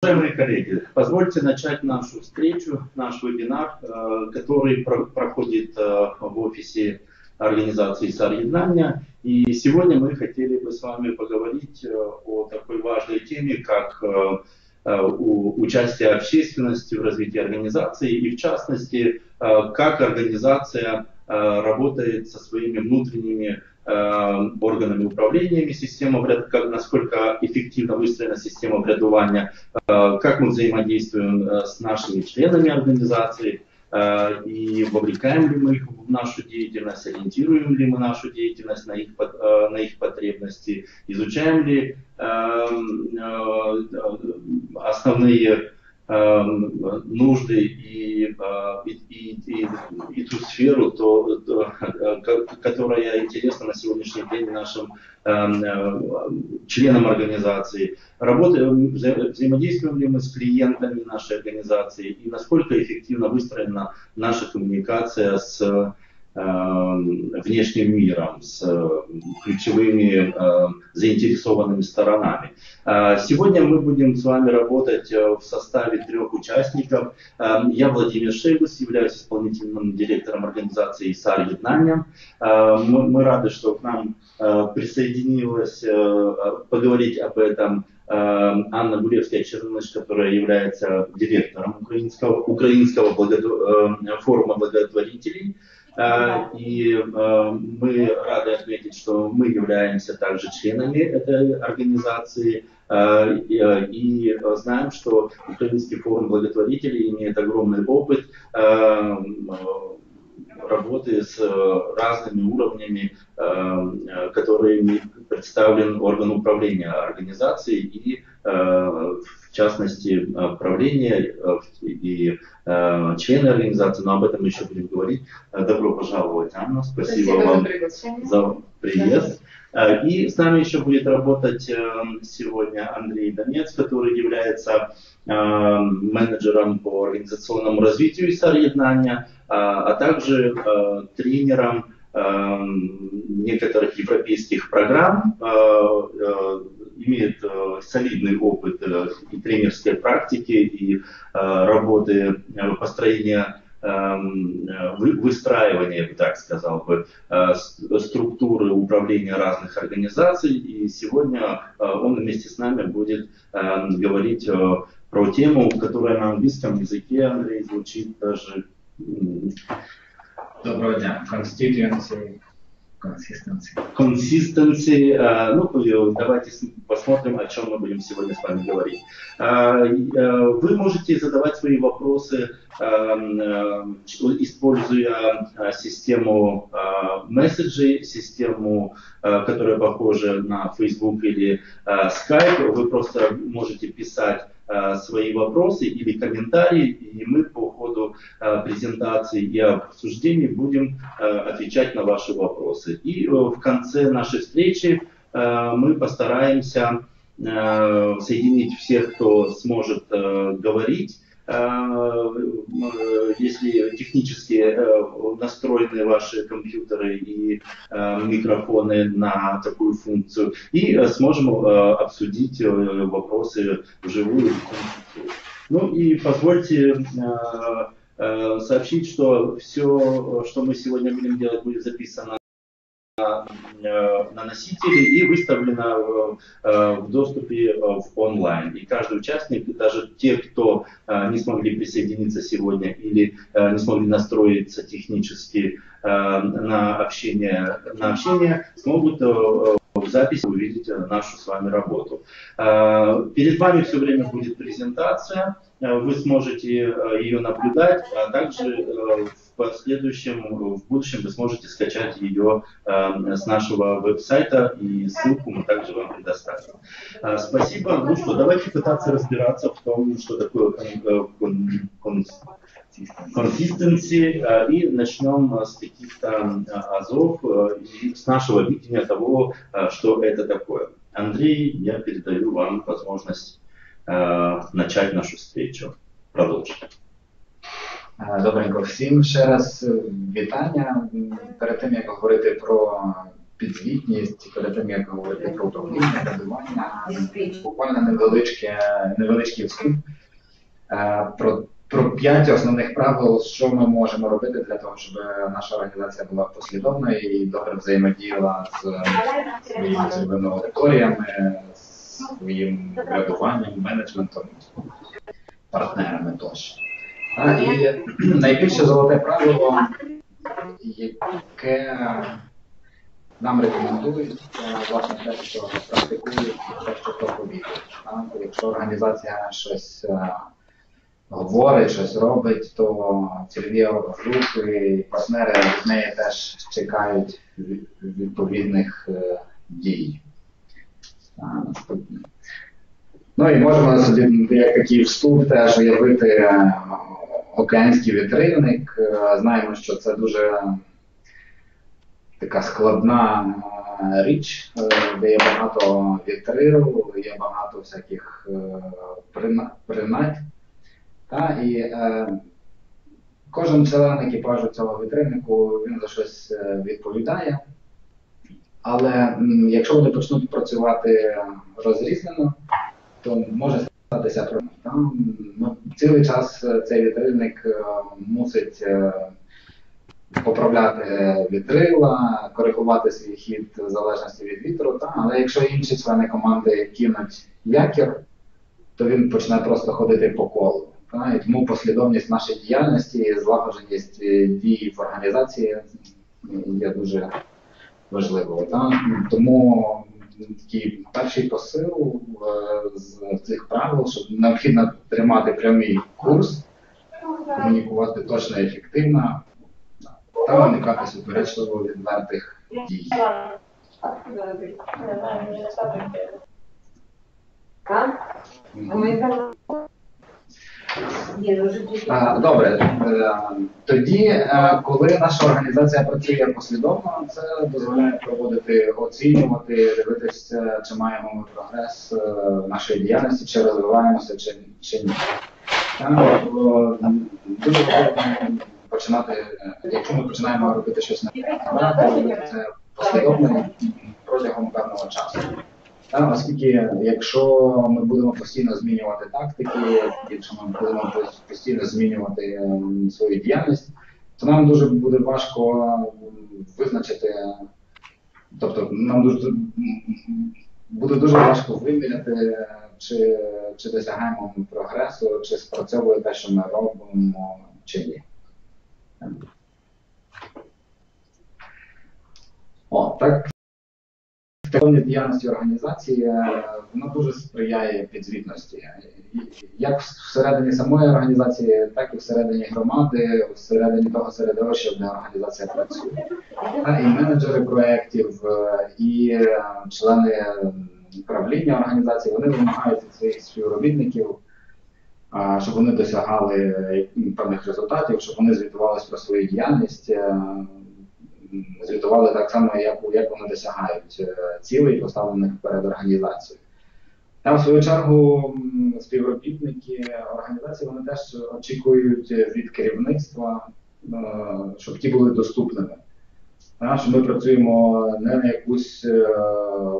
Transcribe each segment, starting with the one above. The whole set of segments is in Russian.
Уважаемые коллеги, позвольте начать нашу встречу, наш вебинар, э, который проходит э, в офисе организации Сарьеднания. И сегодня мы хотели бы с вами поговорить э, о такой важной теме, как участие общественности в развитии организации и в частности, как организация работает со своими внутренними Э, органами управления системы, как, насколько эффективно выстроена система врядування, э, как мы взаимодействуем э, с нашими членами организации, и вовлекаем ли мы их в нашу деятельность, ориентируем ли мы нашу деятельность на их, на их потребности, изучаем ли основные Эм, нужды и, э, и, и, и, и ту сферу, то, то, которая интересна на сегодняшний день нашим эм, э, членам организации. Работаем, вза взаимодействуем ли мы с клиентами нашей организации и насколько эффективно выстроена наша коммуникация с Эм, внешним миром, с э, ключевыми э, заинтересованными сторонами. Э, сегодня мы будем с вами работать в составе трех участников. Эм, я Владимир Шейбус, являюсь исполнительным директором организации ИСАР Вьетнамия. Мы рады, что к нам присоединилась поговорить об этом Анна Гулевская-Черныш, которая является директором украинского, украинского благо, форума благотворителей. А, и а, мы рады отметить, что мы являемся также членами этой организации. А, и знаем, что Украинский форум благотворителей имеет огромный опыт работы с разными уровнями, которые представлен орган управления организацией и в частности правление и Э, члены организации, но об этом мы еще будем говорить. Э, добро пожаловать, Анна. Спасибо, Спасибо вам за, за приезд. Да. Э, и с нами еще будет работать сегодня Андрей Донец, который является менеджером по организационному развитию Исарьеднания, а также тренером некоторых европейских программ имеет э, солидный опыт э, и тренерской практики, и э, работы построения эм, выстраивания, я бы так сказал бы, структуры управления разных организаций. И сегодня он вместе с нами будет эм, говорить про тему, которая на английском языке, Андрей, звучит даже... Доброго дня. Constituency Consistency. Consistency. Uh, ну, давайте посмотрим, о чем мы будем сегодня с вами говорить. Uh, uh, вы можете задавать свои вопросы, используя систему месседжей, систему, которая похожа на Facebook или Skype. Вы просто можете писать Э, свои вопросы или комментарии, и мы по ходу э, презентации и обсуждений будем э, отвечать на ваши вопросы. И в конце нашей встречи мы постараемся соединить всех, кто сможет говорить, Э, если технически э, настроены ваши компьютеры и э, микрофоны на такую функцию, и сможем обсудить вопросы вживую. Ну и позвольте сообщить, что все, что мы сегодня будем делать, будет записано Э, на носители и выставлена э, в доступе э, в онлайн. И каждый участник, даже те, кто не смогли присоединиться сегодня или не смогли настроиться технически на общение, на общение смогут в записи увидеть нашу с вами работу. Перед вами все время будет презентация, вы сможете ее наблюдать, а также в последующем, в будущем вы сможете скачать ее э, с нашего веб-сайта, и ссылку мы также вам предоставим. Э, спасибо. Ну что, давайте пытаться разбираться в том, что такое консистенции, и начнем с каких-то азов и с нашего видения того, что это такое. Андрей, я передаю вам возможность начать нашу встречу. Продолжить. Добренько всім ще раз вітання. Перед тим як говорити про підзвітність перед тим, як говорити про управління, рядування, буквально невеличке, невеличкий вступ е, про, про п'ять основних правил, що ми можемо робити для того, щоб наша організація була послідовною і добре взаємодіяла з своїми цільовими аудиторіями, своїм врядуванням, менеджментом, партнерами тощо. А, І найбільше золоте правило, яке нам рекомендують, власне те, що практикують, те, що проповідують. Так? Якщо організація щось е, говорить, щось робить, то цільові групи і партнери від неї теж чекають відповідних е, дій. Ну і можемо собі як такий вступ теж уявити е, океанський вітрильник. Е, Знаємо, що це дуже така складна річ, де є багато вітрил, є багато всяких принадь. Та, і е, кожен член екіпажу цього вітрильнику він за щось е, відповідає. Але якщо вони почнуть працювати розрізнено, то може статися проблема. Там, ну, цілий час е, цей вітрильник е, мусить е, поправляти вітрила, коригувати свій хід в залежності від вітру. Та? Але якщо інші члени команди кинуть якір, то він почне просто ходити по колу. Та? І тому послідовність нашої діяльності, злагодженість е, дій в організації є дуже важливою. Та? Тому такий перший посил е, з цих правил, що необхідно тримати прямий курс, комунікувати точно і ефективно та уникати суперечливо відвертих дій. А, Добре, Е, тоді, е, коли наша організація працює послідовно, це дозволяє проводити, оцінювати, дивитися, чи маємо ми прогрес е, нашої діяльності, чи розвиваємося, чи, чи ні. Дуже починати, е, якщо ми починаємо робити щось робити це послідовно протягом певного часу. Та, оскільки якщо ми будемо постійно змінювати тактики, якщо ми будемо постійно змінювати ем, свою діяльність, то нам дуже буде важко ем, визначити, тобто нам дуже буде дуже важко виміряти, чи, чи досягаємо ми прогресу, чи спрацьовує те, що ми робимо, чи ні. О, так Такої діяльності організації е, вона дуже сприяє підзвітності. Як всередині самої організації, так і всередині громади, всередині того середовища, де організація працює. І менеджери проєктів, е, і е, члени правління організації, вони вимагають своїх співробітників, щоб вони досягали певних результатів, щоб вони звітувалися про свою діяльність. Звітували так само, як, як вони досягають е, цілей, поставлених перед організацією. Там, в свою чергу, співробітники організації вони теж очікують від керівництва, е, щоб ті були доступними. Що ми працюємо не на якусь е,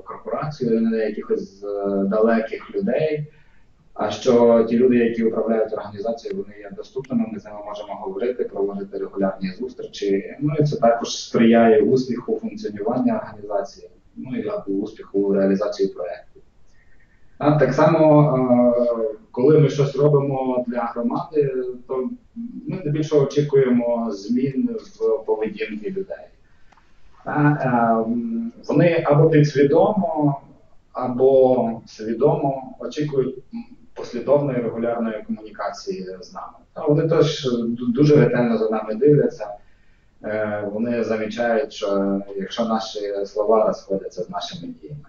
корпорацію, не на якихось далеких людей, а що ті люди, які управляють організацією, вони є доступними, ми з ними можемо говорити, проводити регулярні зустрічі. Ну і це також сприяє успіху функціонування організації, ну і або успіху реалізації проєкту. А так само, е, коли ми щось робимо для громади, то ми здебільшого очікуємо змін в поведінці людей. А, е, Вони або підсвідомо, або свідомо очікують послідовної регулярної комунікації з нами. А вони теж дуже ретельно за нами дивляться. Е, Вони замічають, що якщо наші слова розходяться з нашими діями.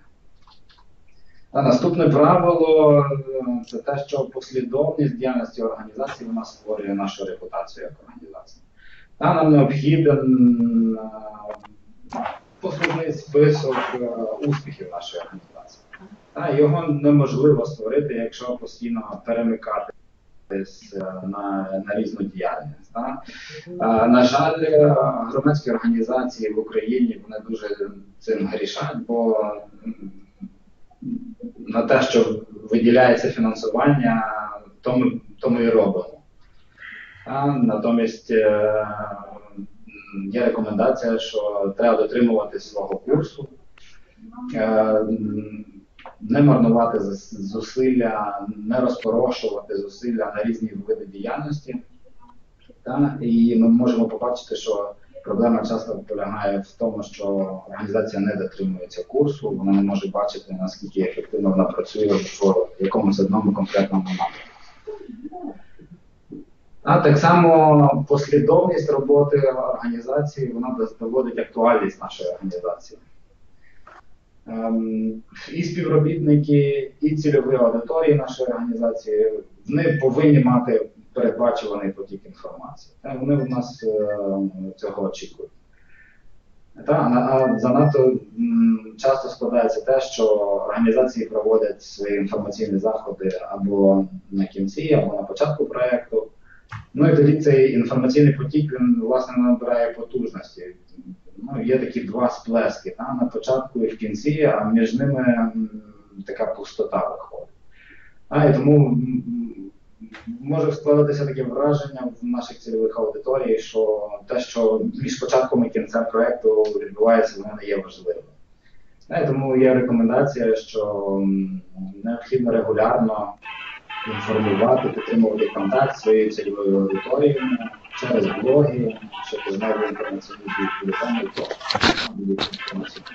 А наступне правило е, це те, що послідовність діяльності організації вона створює нашу репутацію як організації. Та нам необхіден е, послужний список успіхів нашої організації. Та його неможливо створити, якщо постійно перемикати на на різну діяльність. Так? На жаль, громадські організації в Україні вони дуже цим грішать, бо на те, що виділяється фінансування, то ми, то ми і робимо. А, натомість е, є рекомендація, що треба дотримувати свого курсу, е, не марнувати зусилля, не розпорошувати зусилля на різні види діяльності. Та? І ми можемо побачити, що проблема часто полягає в тому, що організація не дотримується курсу, вона не може бачити, наскільки ефективно вона працює в якомусь одному конкретному напрямку. А так само послідовність роботи організації вона доводить актуальність нашої організації. Ем, і співробітники, і цільові аудиторії нашої організації вони повинні мати передбачуваний потік інформації. Вони в нас е, цього очікують. А занадто часто складається те, що організації проводять свої інформаційні заходи або на кінці, або на початку проєкту. Ну і тоді цей інформаційний потік він власне набирає потужності. Ну, Є такі два сплески та, на початку і в кінці, а між ними така пустота виходить. А, І тому може складатися таке враження в наших цільових аудиторій, що те, що між початком і кінцем проєкту відбувається, воно не є важливим. Тому є рекомендація, що необхідно регулярно інформувати, підтримувати контакт зі своєю цільовою аудиторією через блоги, через нові інформаційні бюлетені, то будуть інформаційні.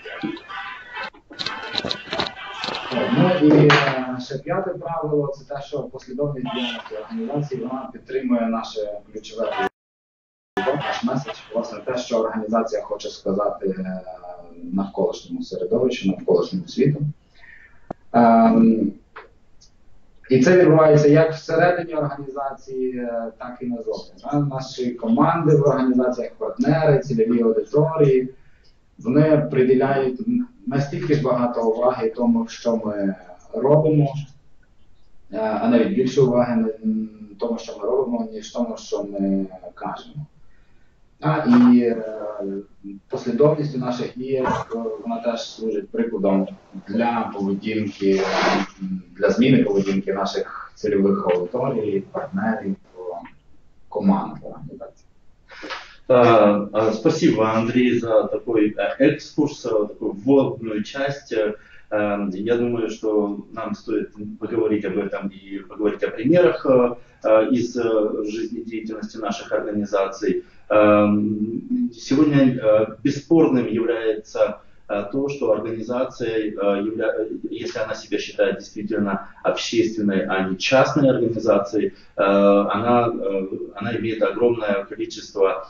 Ну і е, ще п'яте правило це те, що послідовність діяльності організації вона підтримує наше ключове наш меседж, власне, те, що організація хоче сказати е, навколишньому середовищу, навколишньому світу. Ем, і це відбувається як всередині організації, е, так і назовні. Наші команди в організаціях, партнери, цільові аудиторії, вони приділяють настільки ж багато уваги тому, що ми робимо, е, а навіть більше уваги тому, що ми робимо, ніж тому, що ми кажемо. А, І е, послідовністю наших дій вона теж служить прикладом для поведінки, для зміни поведінки наших цільових аудиторій, партнерів, команд. Спасибо, Андрей, за такой экскурс, такую вводную часть. Я думаю, что нам стоит поговорить об этом и поговорить о примерах из жизнедеятельности наших организаций. Сегодня бесспорным является то, что организация, если она себя считает действительно общественной, а не частной организацией, она, она имеет огромное количество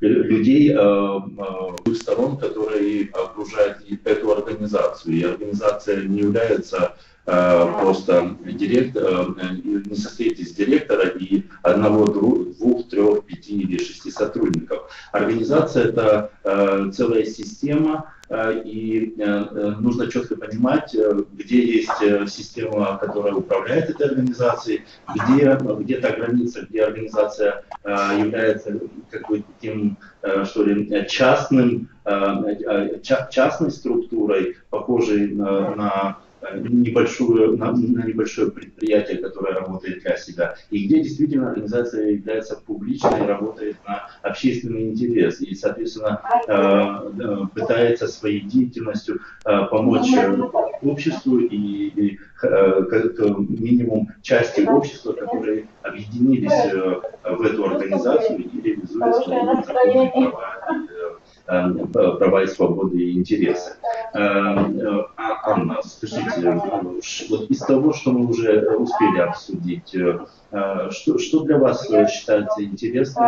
людей двух сторон, которые окружают эту организацию. И организация не является просто директор, не состоит из директора и одного, двух, трех, пяти или шести сотрудников. Организация это целая система, и нужно четко понимать, где есть система, которая управляет этой организацией, где где-то граница, где организация является как бы тем, что ли, частным, частной структурой, похожей на небольшую, на, на небольшое предприятие, которое работает для себя, и где действительно организация является публичной работает на общественный интерес, и, соответственно, э, э, пытается своей деятельностью э, помочь обществу и, и как минимум части общества, которые объединились в эту организацию и реализуют свои законные права Э, права и свободы и интересы. Э, э, а, Анна, скажите, вот из того, что мы уже успели обсудить, что, что для вас считается интересным,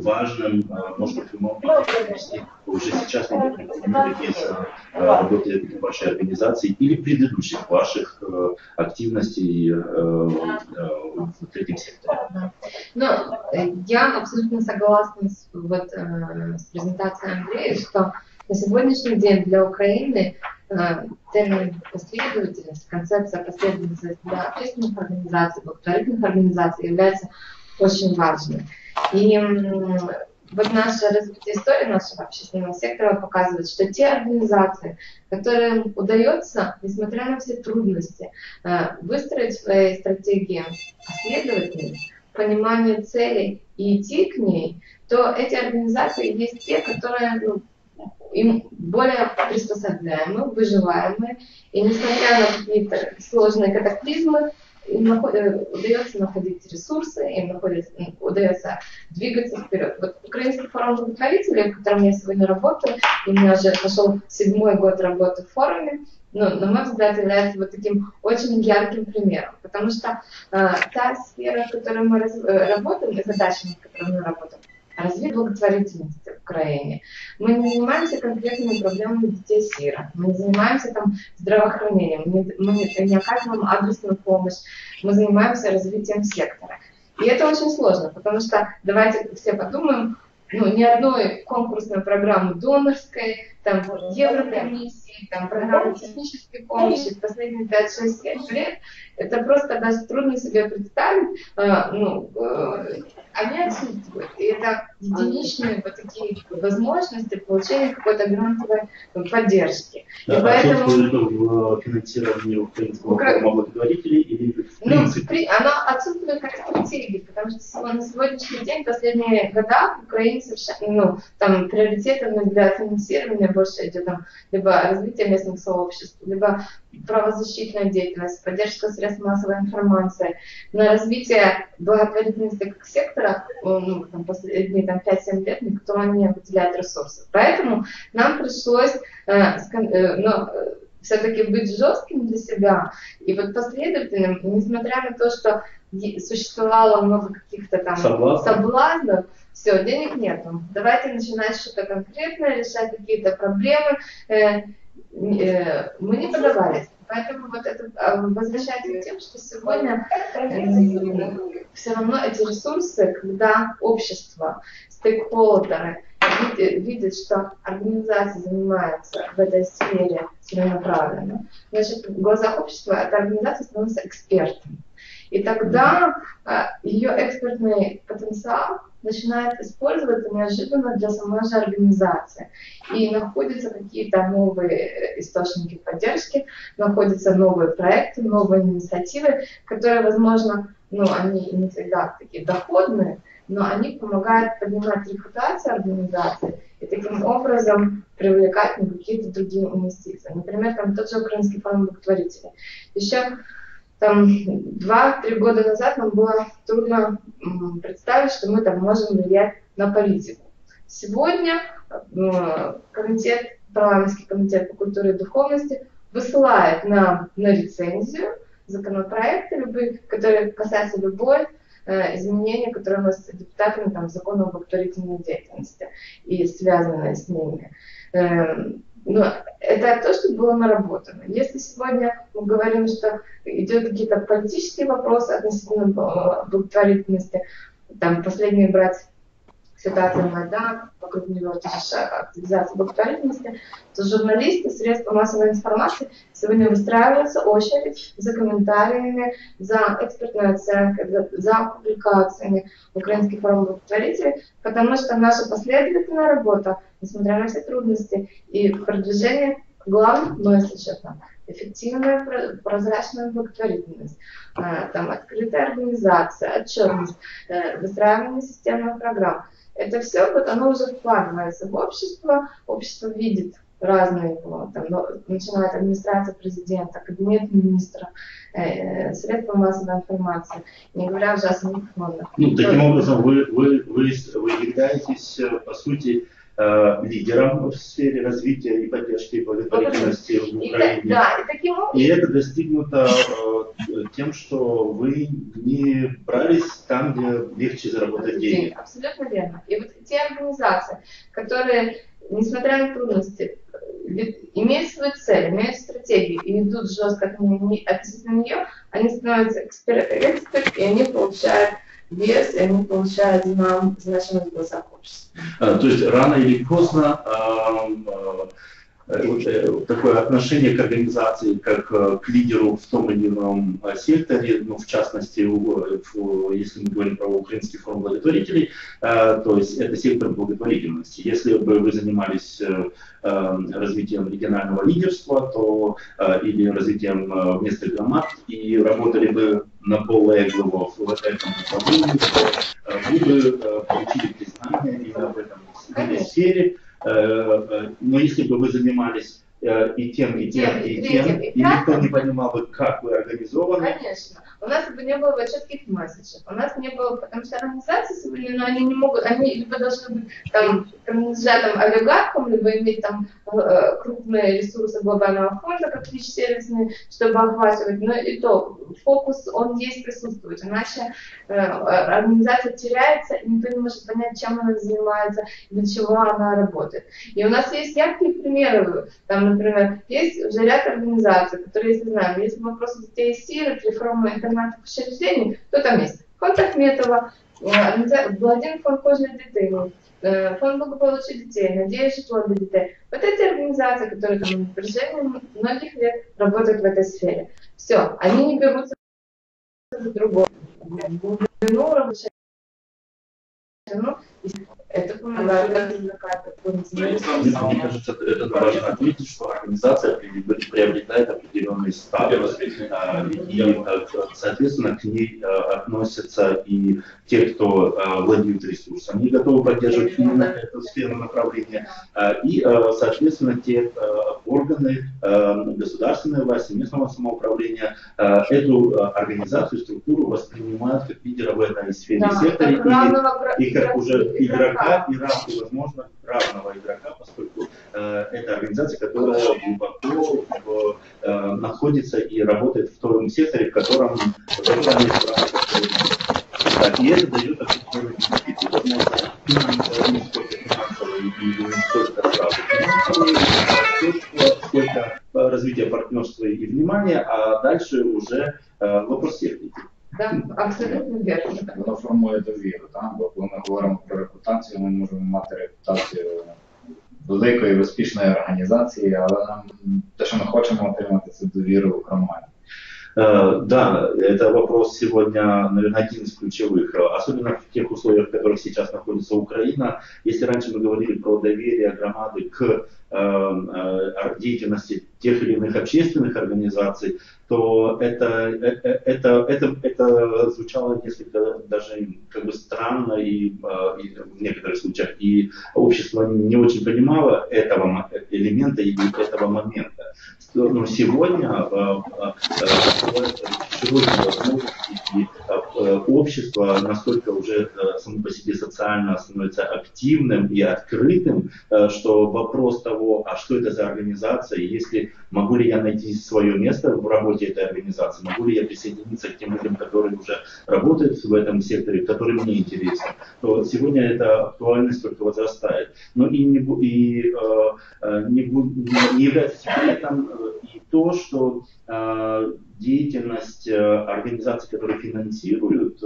важным, может быть, вы можете привести уже сейчас, например, из работы вашей организации или предыдущих ваших активностей в третьем секторе? Ну, я абсолютно согласна с, вот, с презентацией Андрея, что на сегодняшний день для Украины термин последовательность, концепция последовательности для общественных организаций, благотворительных организаций является очень важной. И вот наше развитие истории нашего общественного сектора показывает, что те организации, которым удается, несмотря на все трудности, э, выстроить свои стратегии последовательность, понимание целей и идти к ней, то эти организации есть те, которые ну, им более приспособляемы, выживаемы, и несмотря на какие-то сложные катаклизмы, им наход... Э, удается находить ресурсы, им находится, удается двигаться вперед. Вот Украинский форум благотворителей, в котором я сегодня работаю, и у меня уже пошел седьмой год работы в форуме, ну, на мой взгляд, является вот таким очень ярким примером, потому что э, та сфера, в которой мы раз, э, работаем, и задачами, в которой мы работаем, развитие благотворительности в Украине. Мы не занимаемся конкретными проблемами детей сира, мы не занимаемся там здравоохранением, мы мы не оказываем адресную помощь, мы занимаемся развитием сектора. И это очень сложно, потому что давайте все подумаем, ну, ни одной конкурсной программы донорской, там, Еврокомиссии, там, программы технической помощи последние 5-6 лет, это просто даже трудно себе представить, э, ну, э, они отсутствуют. И это единичные вот такие возможности получения какой-то грантовой поддержки. Да, и поэтому... Отсутствует в финансировании украинского Укра... благотворителей или в ну, принципе? Ну, оно отсутствует как стратегия, потому что на сегодняшний день, последние года, в Украине совершенно, ну, там, приоритетами для финансирования больше идет там, либо развитие местных сообществ, либо правозащитная деятельность, поддержка средств массовой информации, на развитие благотворительности как сектора, ну, там, последние там, 5-7 лет никто не выделяет ресурсов. Поэтому нам пришлось э, э, ну, все-таки быть жестким для себя и вот последовательным, несмотря на то, что существовало много каких-то там соблазнов, соблазнов все, денег нету. Давайте начинать что-то конкретное, решать какие-то проблемы. Э, э, мы не подавались. Поэтому вот это а, возвращается тем, что сегодня э, все равно эти ресурсы, когда общество, стейкхолдеры видят, видят, что организация занимается в этой сфере целенаправленно, значит, в глазах общества эта организация становится экспертом. И тогда ее экспертный потенциал начинает использоваться неожиданно для самой же организации. И находятся какие-то новые источники поддержки, находятся новые проекты, новые инициативы, которые, возможно, ну, они не всегда такие доходные, но они помогают поднимать репутацию организации и таким образом привлекать на какие-то другие инвестиции. Например, там тот же Украинский фонд благотворителей. Еще там два-три года назад нам было трудно представить, что мы там можем влиять на политику. Сегодня э, комитет, парламентский комитет по культуре и духовности высылает нам на рецензию законопроекты, любые, которые касаются любой изменения, которые у нас с депутатами там, закона об благотворительной деятельности и связанные с ними. Эм, но это то, что было наработано. Если сегодня мы говорим, что идет какие-то политические вопросы относительно благотворительности, там последние брать ситуацию Майдан, вокруг него активизация благотворительности, то журналисты, средства массовой информации сегодня выстраиваются очередь за комментариями, за экспертной оценкой, за, за публикациями в Украинский форум благотворителей, потому что наша последовательная работа – несмотря на все трудности. И продвижение главных, но если эффективная прозрачная благотворительность, а, там, открытая организация, отчетность, э, выстраивание системных программ. Это все, вот оно уже вкладывается в общество, общество видит разные его, там, начиная от администрации президента, кабинет министра, э, средства массовой информации, не говоря уже о самих фондах. Ну, таким образом, вы, вы, вы, вы являетесь, э, по сути, лидером в сфере развития и поддержки благотворительности в Украине. И, да, и, таким образом... и это достигнуто э, тем, что вы не брались там, где легче заработать деньги. Абсолютно верно. И вот те организации, которые, несмотря на трудности, имеют свою цель, имеют стратегию и идут жестко относительно нее, они становятся экспертами, и они получают вес, и они получают значимость в глазах общества. А, то есть рано или поздно а, а, такое отношение к организации как к лидеру в том или ином секторе, ну, в частности, если мы говорим про Украинский фонд благотворителей, то есть это сектор благотворительности. Если бы вы занимались развитием регионального лидерства, то или развитием местных громад и работали бы на полное главу в этом направлении, то вы бы получили признание именно в этом сфере. Э, э, но если бы вы занимались э, и тем, и тем, и тем, и никто не понимал бы, как вы организованы. Конечно у нас бы не было бы четких месседжей. У нас не было, потому что организации сегодня, но они не могут, они либо должны быть там, принадлежать там олигархам, либо иметь там э, крупные ресурсы глобального фонда, как лишь сервисные, чтобы охватывать. Но и то, фокус, он есть, присутствует. Иначе э, организация теряется, и никто не может понять, чем она занимается, для чего она работает. И у нас есть яркие примеры. Там, например, есть уже ряд организаций, которые, если знаем, есть вопросы детей и сирот, реформы интернатных учреждений, кто там есть? Фонд Ахметова, Владимир фонд кожної дитини, фонд благополучия детей, Надеюсь, житло для детей. Вот эти организации, которые там на протяжении многих лет работают в этой сфере. Все, они не берутся за другого. Ну, это помогает. Мне кажется, это важно. Отметить, что организация приобретает определенный статус, и, соответственно, к ней относятся и те, кто владеют ресурсом. Они готовы поддерживать именно эту сферу направления, и, соответственно, те органы государственной власти, местного самоуправления эту организацию, структуру воспринимают как лидера в этой сфере. Да, секторе и, и как уже игрока и равного, возможно, равного игрока, поскольку э, это организация, которая глубоко в, э, находится и работает в том секторе, в котором и это дает определенный бенефит, возможно, не сколько финансовый и не столько сразу финансовый, сколько развитие партнерства и внимания, а дальше уже э, вопрос техники. Да, абсолютно верно. Воно формує довіру, так? бо коли ми говоримо про репутацію, ми можемо мати репутацію великої, успішної організації, але нам те, що ми хочемо отримати, це довіру в громаді. Э, да, это вопрос сегодня, наверное, один из ключевых, особенно в тех условиях, в которых сейчас находится Украина. Если раньше мы говорили про доверие громады к э, э, деятельности тех или иных общественных организаций, то это, это, это, это звучало несколько даже как бы странно и, и в некоторых случаях. И общество не очень понимало этого элемента или этого момента. Но сегодня сегодня возможности и общество настолько уже само по себе социально становится активным и открытым, что вопрос того, а что это за организация, если могу ли я найти свое место в работе этой организации, могу ли я присоединиться к тем людям, которые уже работают в этом секторе, которые мне интересны, то сегодня эта актуальность только возрастает. Но и не, и, э, не, не является секретом и то, что э, деятельность э, организаций, которые финансируют,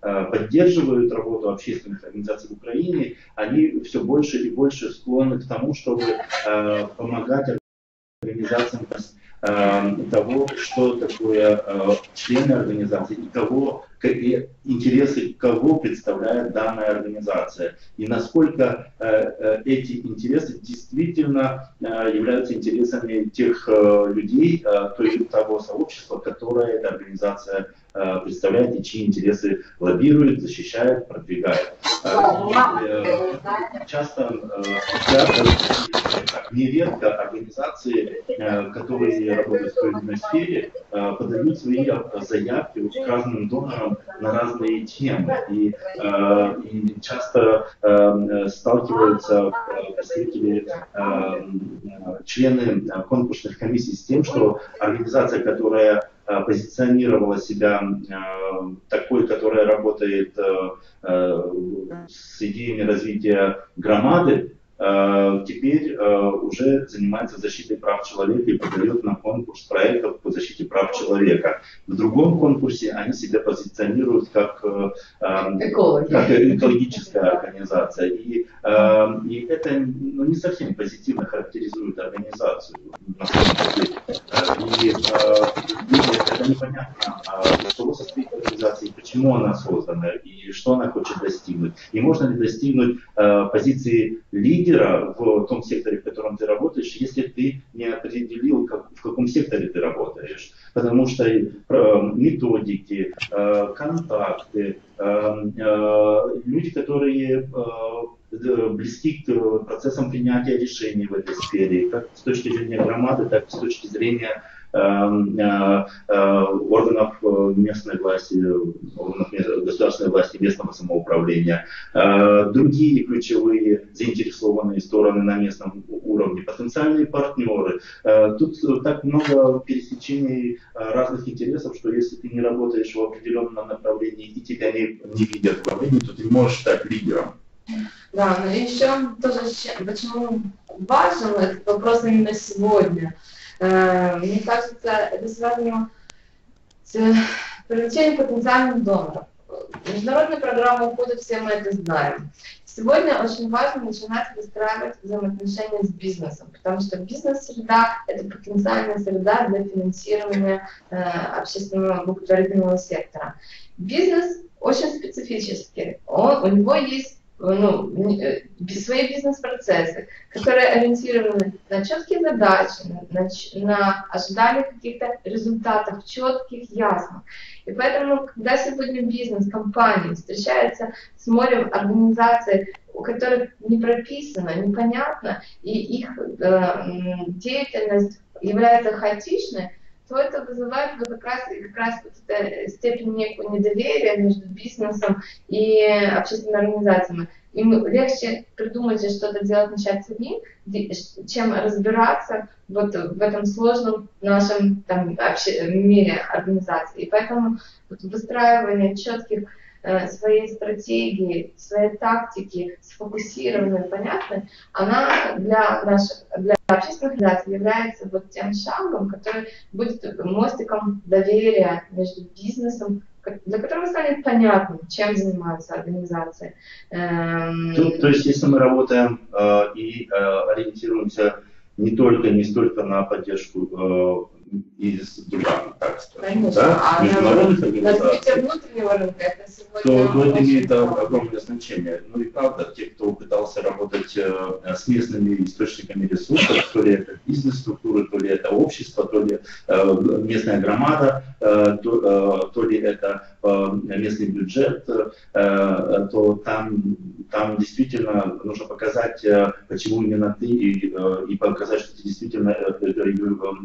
поддерживают работу общественных организаций в Украине, они все больше и больше склонны к тому, чтобы помогать организациям э, того, что такое э, члены организации и кого, какие интересы кого представляет данная организация. И насколько э, эти интересы действительно являются интересами тех людей, того сообщества, которое эта организация Э, представляет и чьи интересы лоббирует, защищает, продвигает. Э, часто, часто нередко организации, э, которые работают в той или иной сфере, подают свои заявки к разным донорам на разные темы. И, и часто сталкиваются представители, члены конкурсных комиссий с тем, что организация, которая Э, позиционировала себя э, такой, которая работает э, с идеями развития громады, э, теперь э, уже занимается защитой прав человека и подает на конкурс проектов по защите прав человека. В другом конкурсе они себя позиционируют как, э, Экологи. как экологическая организация. И, и это ну, не совсем позитивно характеризует организацию. И, и это непонятно, из чего состоит организация, почему она создана, и что она хочет достигнуть. И можно ли достигнуть позиции лидера в том секторе, в котором ты работаешь, если ты не определил, как, в каком секторе ты работаешь. Потому что э, методики, э, контакты, э, люди, которые близки к процессам принятия решений в этой сфере, как с точки зрения громады, так и с точки зрения органов э, местной власти, органов государственной власти, местного самоуправления, другие ключевые заинтересованные стороны на местном уровне, потенциальные партнеры. Тут так много пересечений разных интересов, что если ты не работаешь в определенном направлении и тебя не, не видят в направлении, то ты можешь стать лидером. Да, но еще тоже, почему важен этот вопрос именно сегодня – Э, мне кажется, это связано с привлечением потенциальных доноров. Международные программы уходят, все мы это знаем. Сегодня очень важно начинать выстраивать взаимоотношения с бизнесом, потому что бизнес-среда – это потенциальная среда для финансирования э, общественного благотворительного сектора. Бизнес очень специфический. Он, у него есть ну, э, свои бизнес-процессы, которые ориентированы на четкие задачи, на, на ожидание каких-то результатов четких, ясных. И поэтому, когда сегодня бизнес, компании встречаются с морем организаций, у которых не прописано, непонятно, и их э, деятельность является хаотичной, то это вызывает вот как раз, как раз вот эта степень некого недоверия между бизнесом и общественными организациями. Им легче придумать и что-то делать, начать самим, чем разбираться вот в этом сложном нашем там, обще, мире организации. И поэтому вот, выстраивание четких своей стратегии, своей тактики, сфокусированной, понятной, она для наших, для общественных организаций является вот тем шагом, который будет мостиком доверия между бизнесом для которого станет понятно, чем занимается организация. Эм, Тут, то есть, если мы работаем э, и э, ориентируемся не только, не столько на поддержку э, из Дубана, так скажем. Конечно. Да? А Международных организаций. внутреннего рынка это сегодня... То, то это имеет огромное значение. Ну и правда, те, кто пытался работать э, с местными источниками ресурсов, то ли это бизнес-структуры, то ли это общество, то ли э, местная громада, э, то, э, то ли это э, местный бюджет, э, то там, там действительно нужно показать, э, почему именно ты, и, э, и показать, что ты действительно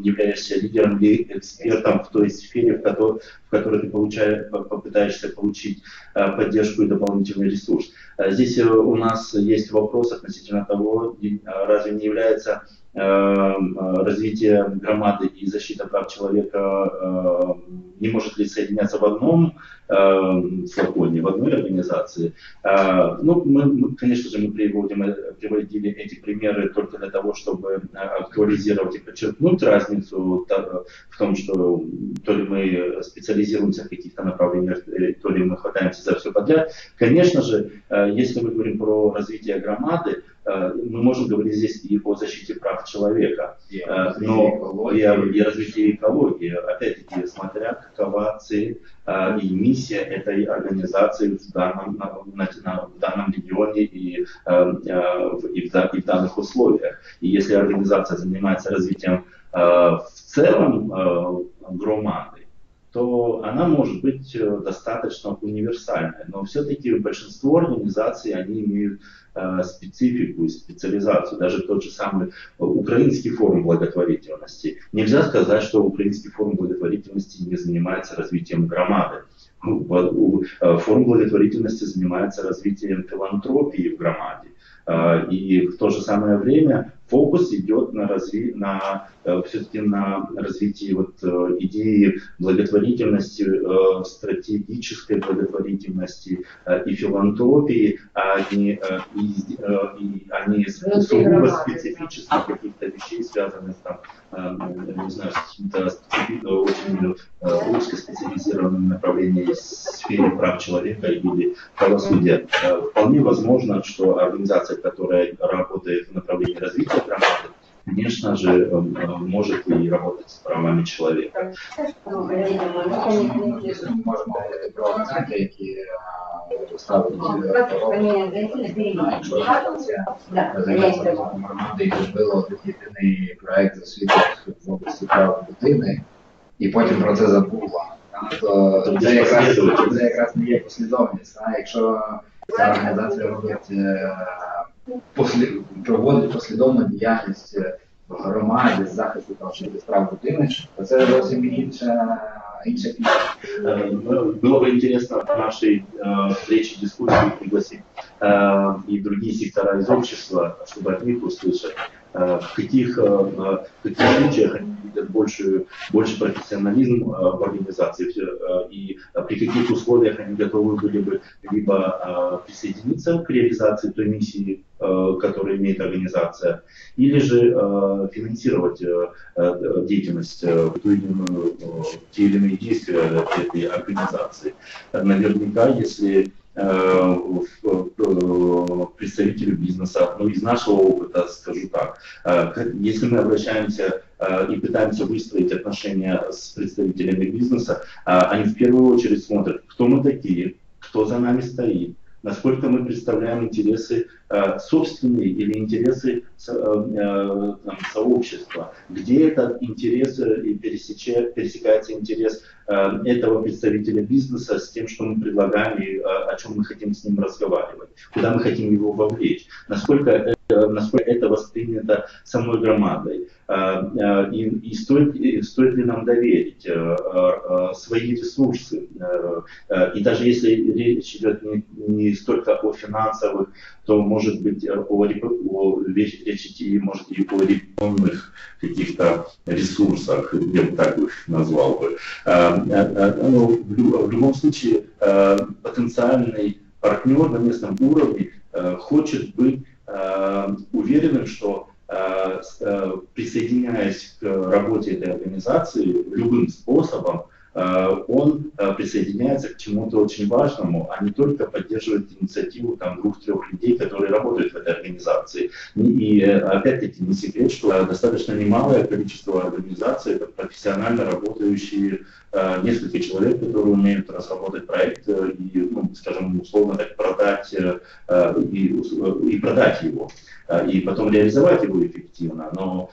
являешься лидером лидером или экспертом в той сфере, в которой, в которой ты получаешь, попытаешься получить э, поддержку и дополнительный ресурс. Э, здесь э, у нас есть вопрос относительно того, разве не является развитие громады и защита прав человека не может ли соединяться в одном флаконе, в одной организации. Ну, мы, конечно же, мы приводим, приводили эти примеры только для того, чтобы актуализировать и подчеркнуть разницу в том, что то ли мы специализируемся в каких-то направлениях, то ли мы хватаемся за все подряд. Конечно же, если мы говорим про развитие громады, Э, мы можем говорить здесь и о защите прав человека, yeah, э, но и о, и развитии экологии. Опять-таки, смотря какова цель э, и миссия этой организации в данном, на, на, в данном регионе и, и, в, и в данных условиях. И если организация занимается развитием в целом громады, то она может быть достаточно универсальной. Но все-таки большинство организаций, они имеют Э, специфику и специализацию. Даже тот же самый Украинский форум благотворительности. Нельзя сказать, что Украинский форум благотворительности не занимается развитием громады. Ну, э, форум благотворительности занимается развитием филантропии в громаде. Э, и в то же самое время фокус идет на, разви, на все-таки на развитии вот, идеи благотворительности, стратегической благотворительности и филантропии, а не, и, и, а не сугубо специфических каких-то вещей, связанных там, не знаю, с какими-то очень узкоспециализированными направлениями в сфере прав человека или правосудия. Вполне возможно, что организация, которая работает в направлении развития грамоты, конечно же, э, э, может и работать с правами человека. Можемо говорити про акценти, які ставить громади, і зробило єдиний проект з освіти в області прав дитини, і потім про це забула. То це якраз, це якраз не є послідовність. А якщо ця організація робить е, послі, проводить послідовну діяльність в громаді з захисту там, щодо справ дитини, то це зовсім інша, інша пісня. Было бы интересно в нашей э, встрече, дискуссии пригласить э, и другие сектора из общества, чтобы от них услышать, э, в каких, э, в каких случаях они видят больше, больше профессионализм э, в организации э, и при каких условиях они готовы были бы либо э, присоединиться к реализации той миссии, Э, которые имеет организация, или же э, финансировать деятельность, ту или иную, те или иные действия этой организации. Наверняка, если представителю бизнеса, ну из нашего опыта скажу так, если мы обращаемся и пытаемся выстроить отношения с представителями бизнеса, они в первую очередь смотрят, кто мы такие, кто за нами стоит, насколько мы представляем интересы э, собственные или интересы э, э, сообщества, где этот интерес и пересекается интерес этого представителя бизнеса с тем, что мы предлагаем и о чем мы хотим с ним разговаривать, куда мы хотим его вовлечь, насколько это, насколько это воспринято самой громадой. И, и, стоит, и стоит ли нам доверить свои ресурсы. И даже если речь идет не, не столько о финансовых, то может быть о, о речь, речь идти может и о рекламных каких-то ресурсах, я бы так их назвал бы. Ну, в любом случае потенциальный партнер на местном уровне хочет быть уверенным, что присоединяясь к работе этой организации любым способом, Э, он э, присоединяется к чему-то очень важному, а не только поддерживает инициативу там двух-трех людей, которые работают в этой организации. И э, опять-таки не секрет, что достаточно немалое количество организаций, это профессионально работающие несколько человек, которые умеют разработать проект и, ну, скажем, условно так продать и, и продать его и потом реализовать его эффективно. Но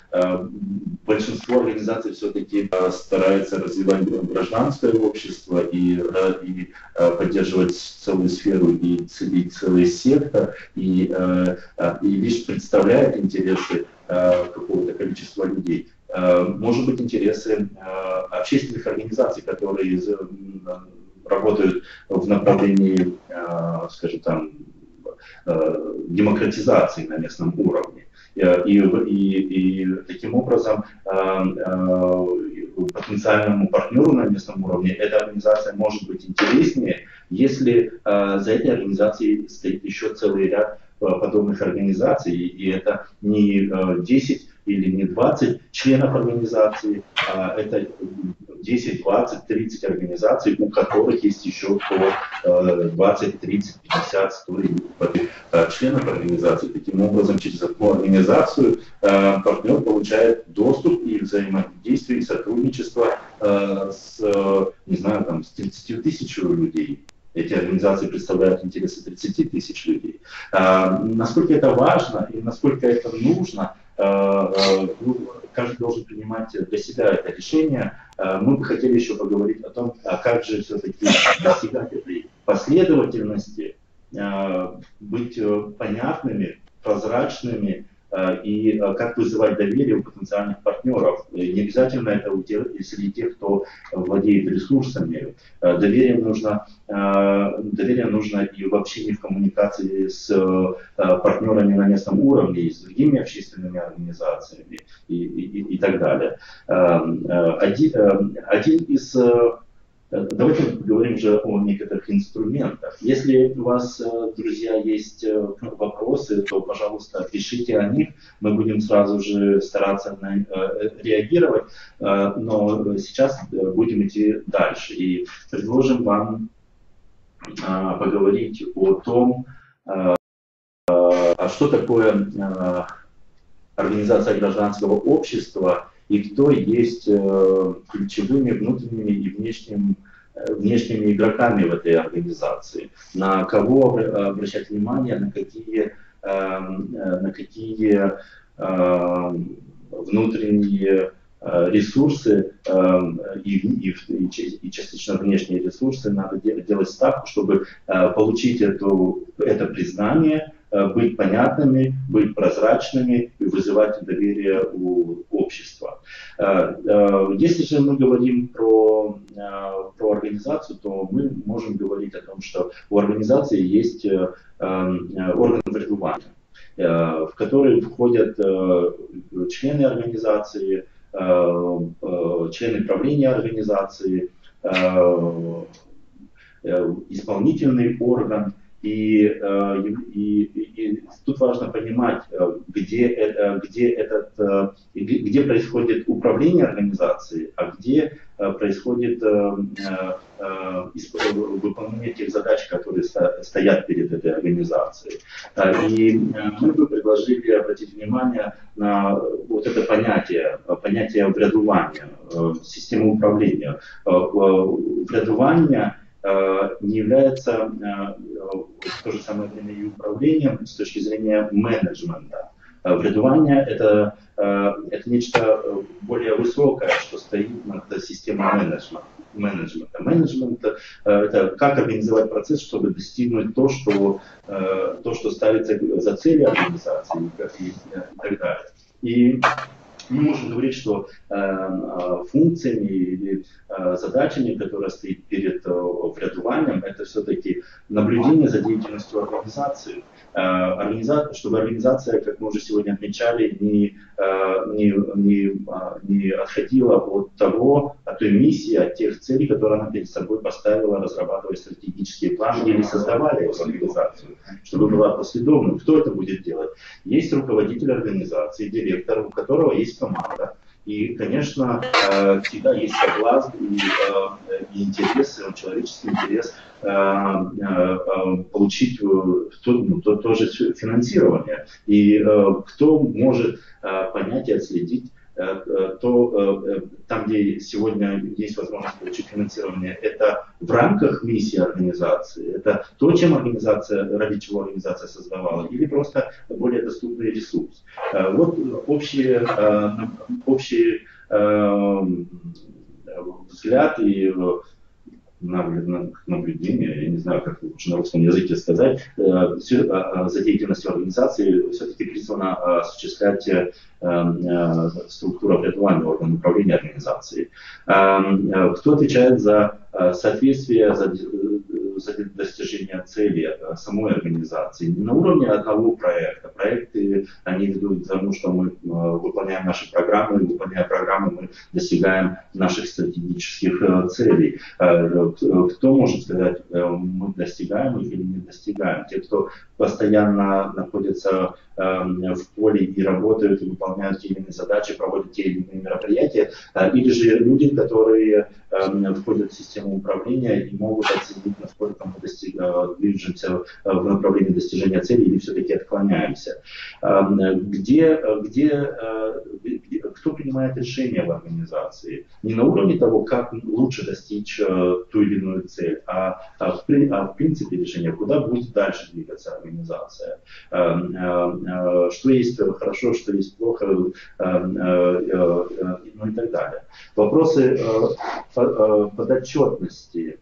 большинство организаций все-таки старается развивать гражданское общество и, и э, поддерживать целую сферу и, целый сектор, и, э, и лишь представляет интересы э, какого-то количества людей. Может быть, интересы общественных организаций, которые работают в направлении, скажем там, демократизации на местном уровне. И, и, и таким образом потенциальному партнеру на местном уровне эта организация может быть интереснее, если э, за этой организацией стоит еще целый ряд э, подобных организаций, и это не э, 10 или не 20 членов организации, а это 10, 20, 30 организаций, у которых есть еще по 20, 30, 50, 100 членов организации. Таким образом, через одну организацию э, партнер получает доступ и взаимодействие, и сотрудничество э, с, не знаю, там, с 30 тысяч людей. Эти организации представляют интересы 30 тысяч людей. Э, насколько это важно и насколько это нужно, ну, каждый должен принимать для себя это решение. Мы бы хотели еще поговорить о том, а как же все-таки достигать этой последовательности, быть понятными, прозрачными и как вызывать доверие у потенциальных партнеров. Не обязательно это тех, среди тех, кто владеет ресурсами. Доверие нужно, доверие нужно и в общении, в коммуникации с партнерами на местном уровне, и с другими общественными организациями и, и, и так далее. Один, один из Давайте поговорим же о некоторых инструментах. Если у вас, э, друзья, есть э, вопросы, то, пожалуйста, пишите о них. Мы будем сразу же стараться на, э, реагировать, но сейчас будем идти дальше и предложим вам поговорить о том, что такое организация гражданского общества и кто есть э, ключевыми внутренними и внешними, э, внешними игроками в этой организации, на кого обращать внимание, на какие, эм, э, на какие эм, внутренние ресурсы эм, и, и, и частично внешние ресурсы надо делать ставку, чтобы получить эту, это признание, быть понятными, быть прозрачными и вызывать доверие у общества. Э, э, если же мы говорим про, про организацию, то мы можем говорить о том, что у организации есть орган вредования, в который входят члены организации, члены правления организации, исполнительный орган – и, э, и, и тут важно понимать, э, где, э, где, этот, где происходит управление организацией, а где происходит выполнение тех задач, которые стоят перед этой организацией. И мы бы предложили обратить внимание на вот это понятие, понятие врядування, системы управления. Врядування Э, не является э, то же самое время и управлением с точки зрения менеджмента. Э, вредование это, это нечто более высокое, что стоит над системой менеджмента. Менеджмента. Менеджмент это как организовать процесс, чтобы достигнуть то, что, то, что ставится за цели организации и, и так далее. И мы можем говорить, что э, э, функциями или э, задачами, которые стоит перед врядованием, это все-таки наблюдение за деятельностью организации, э, организа... чтобы организация, как мы уже сегодня отмечали, не, не, не, а, не отходила от того, от той миссии, от тех целей, которые она перед собой поставила, разрабатывая стратегические планы или создавая организацию, чтобы была последовной. Кто это будет делать? Есть руководитель организации, директор, у которого есть команда. И, конечно, э, всегда есть соблазн и, э, и человеческий интерес э, получить то, ну, то, тоже финансирование. И кто может понять и отследить то э, там, где сегодня есть возможность получить финансирование, это в рамках миссии организации, это то, чем организация, ради чего организация создавала, или просто более доступный ресурс. Вот общий, общий взгляд и наблюдение, я не знаю, как лучше на русском языке сказать, за деятельностью организации все-таки призвана осуществлять структура образования органов управления организацией. Кто отвечает за соответствие, за достижения цели э, самой организации. Не на уровне одного проекта. Проекты, они ведут к тому, что мы э, выполняем наши программы, выполняя программы, мы достигаем наших стратегических э, целей. Кто может сказать, мы достигаем их или не достигаем? Те, кто постоянно находятся в поле и работают, и выполняют те или иные задачи, проводят те или иные мероприятия, или же люди, которые входят в систему управления и могут оценить, насколько насколько мы достиг, э, движемся э, в направлении достижения цели или все-таки отклоняемся. Эм, где, где, где, кто принимает решения в организации? Не на уровне того, как лучше достичь э, ту или иную цель, а, а, в, а в принципе решения, куда будет дальше двигаться организация. Эм, что есть хорошо, что есть плохо, ну и так далее. Вопросы подотчетности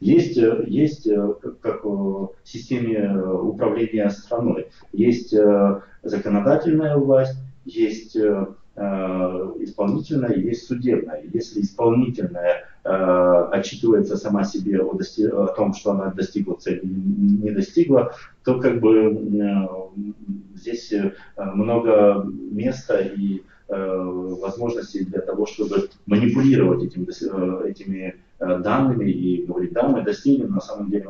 Есть, э, есть как, как в системе управления страной, есть законодательная власть, есть исполнительная, есть судебная. Если исполнительная Э, отчитывается сама себе о, дости- о том, что она достигла цели, не достигла, то как бы э, здесь э, много места и возможностей для того, чтобы манипулировать этим, этими данными и говорить, да, мы достигли, но на самом деле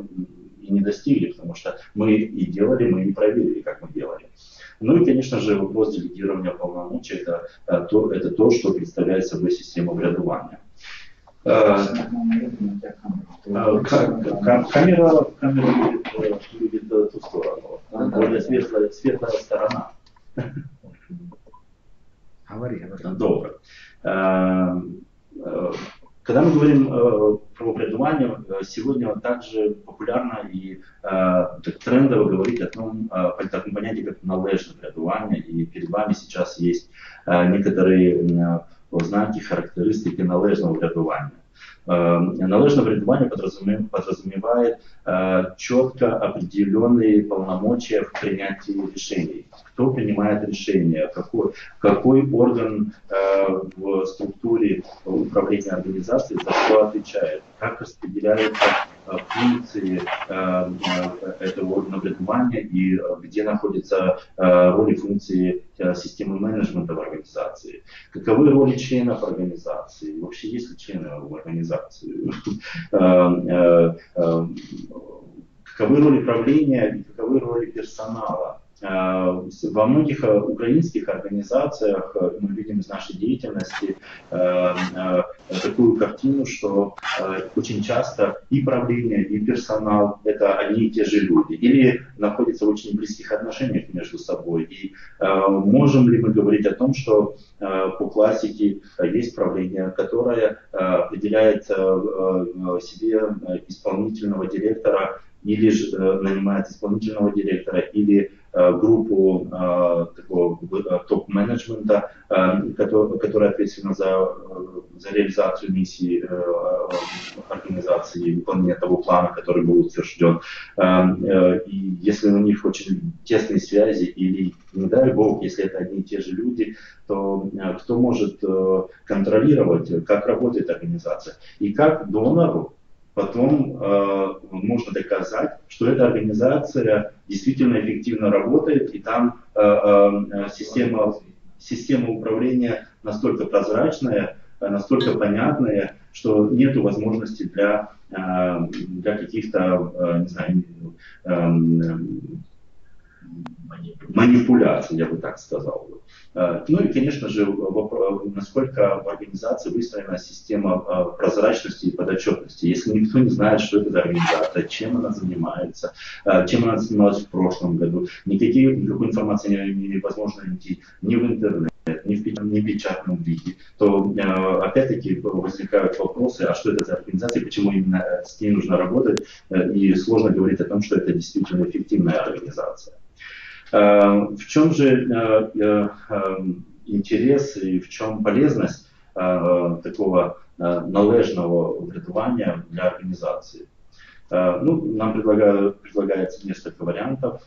и не достигли, потому что мы и делали, мы и проверили, как мы делали. Ну и, конечно же, вопрос делегирования полномочий это, то, это то, что представляет собой система градования. Камера, камера видит, видит ту сторону, более светлая, светлая сторона. Говори, говори. Добро. Когда мы говорим про предувание, сегодня также популярно и так, трендово говорить о том, о таком понятии, как належное предувание. И перед вами сейчас есть некоторые ознаки, характеристики належного врядування. Належное врядування подразумевает четко определенные полномочия в принятии решений. Кто принимает решения, какой, какой орган в структуре управления организацией за что отвечает, как распределяются функции этого органа врядування и где находятся роли функции системы менеджмента в организации, каковы роли членов организации, вообще есть ли члены в организации, каковы роли правления и каковы роли персонала. Э, во многих э, украинских организациях э, мы видим из нашей деятельности такую картину, что очень часто и правление, и персонал – это одни и те же люди, или находятся в очень близких отношениях между собой. И можем ли мы говорить о том, что по классике есть правление, которое определяет себе исполнительного директора или же нанимает исполнительного директора, или группу э, такого э, топ-менеджмента, которая ответственна за, за реализацию миссии организации, выполнение того плана, который был утвержден. И если у них очень тесные связи, или, не дай бог, если это одни и те же люди, то кто может контролировать, как работает организация, и как донору потом э, можно доказать, что эта организация действительно эффективно работает, и там э, э, система, система управления настолько прозрачная, э, настолько понятная, что нет возможности для, э, для каких-то, э, не знаю, э, манипуляций, я бы так сказал. Э, ну и, конечно же, насколько в организации выстроена система э, прозрачности и подотчетности. Если никто не знает, что это за организация, чем она занимается, э, чем она занималась в прошлом году, никакие, никакой информации невозможно найти ни в интернете, ни в непечатном виде, то опять-таки возникают вопросы, а что это за организация, почему именно с ней нужно работать, и сложно говорить о том, что это действительно эффективная организация. Эм, в чем же э, э, эм, интерес и в чем полезность э, такого належного врядування для организации? Ну, нам предлагают, предлагается несколько вариантов,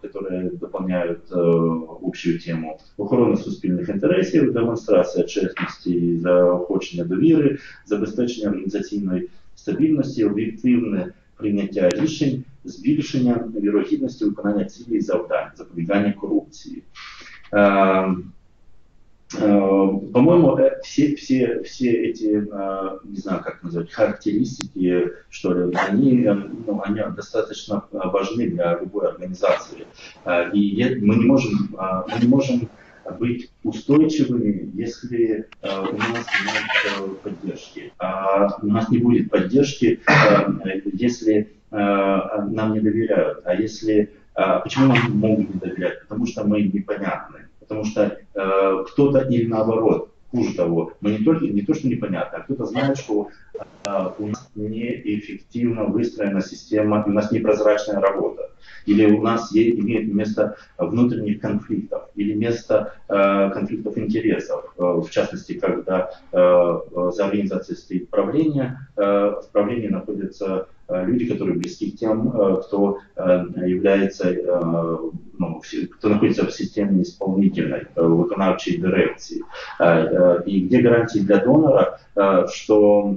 которые дополняют общую тему. Охорона суспільних інтересів, демонстрація чесності, заохочення довіри, забезпечення організаційної стабільності, об'єктивне прийняття рішень, збільшення вірогідності виконання цілей і завдань, запобігання корупції. По-моему, все, все, все эти, не знаю, как назвать, характеристики, что ли, они, ну, они достаточно важны для любой организации. И мы не можем, мы не можем быть устойчивыми, если э, у нас нет э, поддержки. А у нас не будет поддержки, э, если э, нам не доверяют. А если э, почему нам могут не доверять? Потому что мы непонятны. Потому что э, кто-то или наоборот, хуже того, мы не только не то, что непонятно, а кто-то знает, что э, у нас неэффективно выстроена система, у нас непрозрачная работа. или у нас имеет место внутренних конфликтов, или место э, конфликтов интересов, э, в частности, когда э, за организацией стоит правление, э, в правлении находятся э, люди, которые близки к тем, э, кто является, ну, кто находится в системе исполнительной, виконавчей дирекции. И где гарантии для донора, что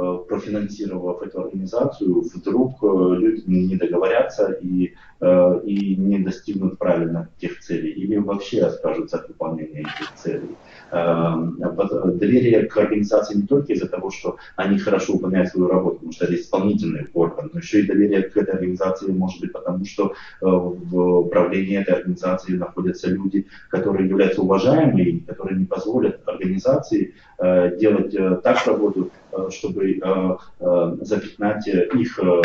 Э, профинансировав эту организацию, вдруг э, люди не договорятся и, э, и не достигнут правильно тех целей, или вообще откажутся от выполнения этих целей. Доверие к организации не только из-за того, что они хорошо выполняют свою работу, потому что это исполнительный орган, но еще и доверие к этой организации может быть потому, что в правлении этой организации находятся люди, которые являются уважаемыми, которые не позволят организации делать так работу, чтобы Э, э, запятнать их, э,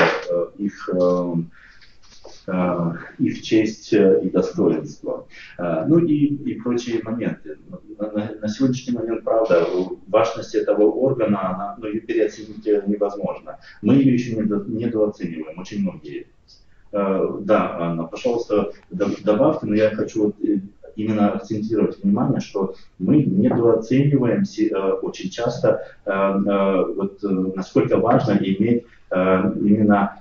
их их честь и достоинство. Ну и, и прочие моменты. На, на сегодняшний момент, правда, важность этого органа, она, ну, ее переоценить невозможно. Мы ее еще недооцениваем, очень многие. Да, Анна, пожалуйста, добавьте, но я хочу именно акцентировать внимание, что мы недооцениваем очень часто, э, э, вот, э, насколько важно иметь именно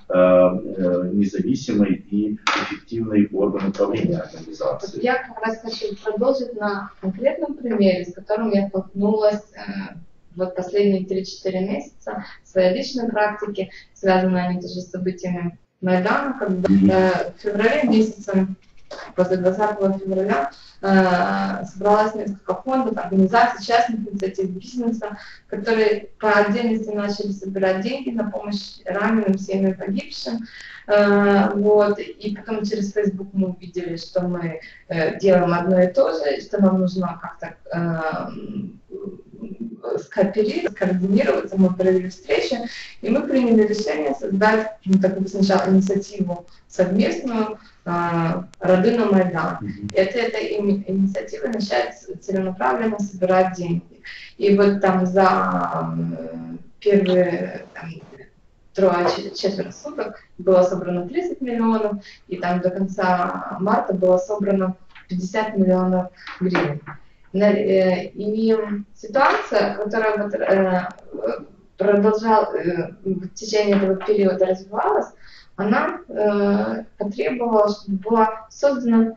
независимый и эффективный орган управления организацией. Я как раз хочу продолжить на конкретном примере, с которым я столкнулась вот последние 3-4 месяца в своей личной практике, связанные они тоже с событиями Майдана, когда в феврале месяце после 20 февраля э, собралось несколько фондов, организаций, частных инициатив бизнеса, которые по отдельности начали собирать деньги на помощь раненым, семьям погибшим. Э, вот. И потом через Facebook мы увидели, что мы э, делаем одно и то же, что нам нужно как-то скооперировать, скоординироваться, мы провели встречи, и мы приняли решение создать ну, такую сначала инициативу совместную а, роды на Майдан. Mm-hmm. Это, эта инициатива начинает целенаправленно собирать деньги. И вот там за первые там, трое, четверо суток было собрано 30 миллионов, и там до конца марта было собрано 50 миллионов гривен. Э, и ситуация, которая вот, э, продолжала э, в течение этого периода развивалась, она потребовала, чтобы была создана,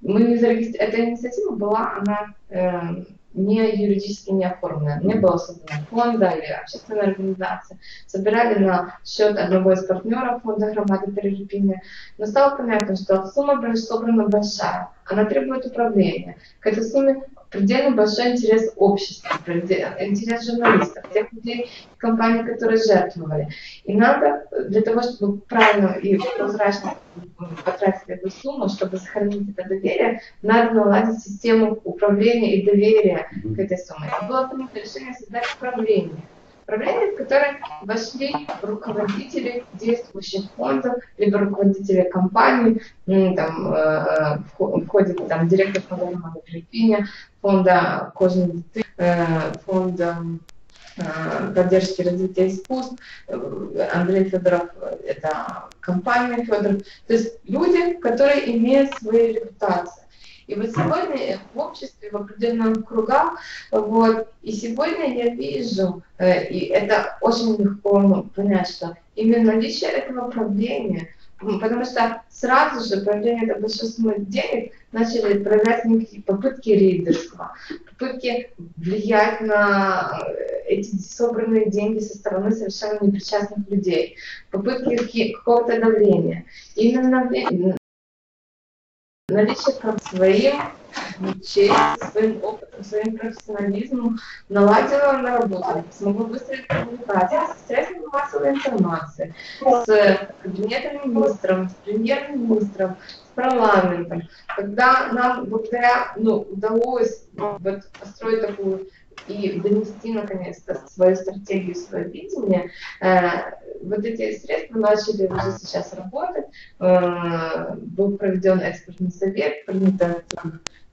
мы не зарегистрировали, эта инициатива была, она не юридически не оформлена, не было создано фонда или общественной организации. Собирали на счет одного из партнеров фонда громады Перерепиня. Но стало понятно, что сумма собрана большая, она требует управления. К этой сумме предельно большой интерес общества, интерес журналистов, тех людей, компаний, которые жертвовали. И надо для того, чтобы правильно и прозрачно потратить эту сумму, чтобы сохранить это доверие, надо наладить систему управления и доверия к этой сумме. И было принято решение создать управление управление, в которое вошли руководители действующих фондов, либо руководители компаний, там, э, входит там, директор фонда Романа фонда Кожаный дитя, э, фонда э, поддержки развития искусств, Андрей Федоров, это компания Федоров, то есть люди, которые имеют свои репутации. И вот сегодня в обществе, в определенных кругах, вот, и сегодня я вижу, э, и это очень легко понять, что именно наличие этого правления, потому что сразу же появление этой большой суммы денег начали проявлять некие попытки лидерства, попытки влиять на э, эти собранные деньги со стороны совершенно непричастных людей, попытки какого-то давления. Именно наличие как своим честь, своим опытом, своим профессионализмом наладила на работу, смогла выстроить коммуникации. С средствами массовой информации, с кабинетом министром, с премьер-министром, с парламентом. Когда нам благодаря, ну, удалось вот, построить такую и донести наконец-то свою стратегию, свое видение, э, вот эти средства начали уже сейчас работать, э, был проведен экспертный совет, принято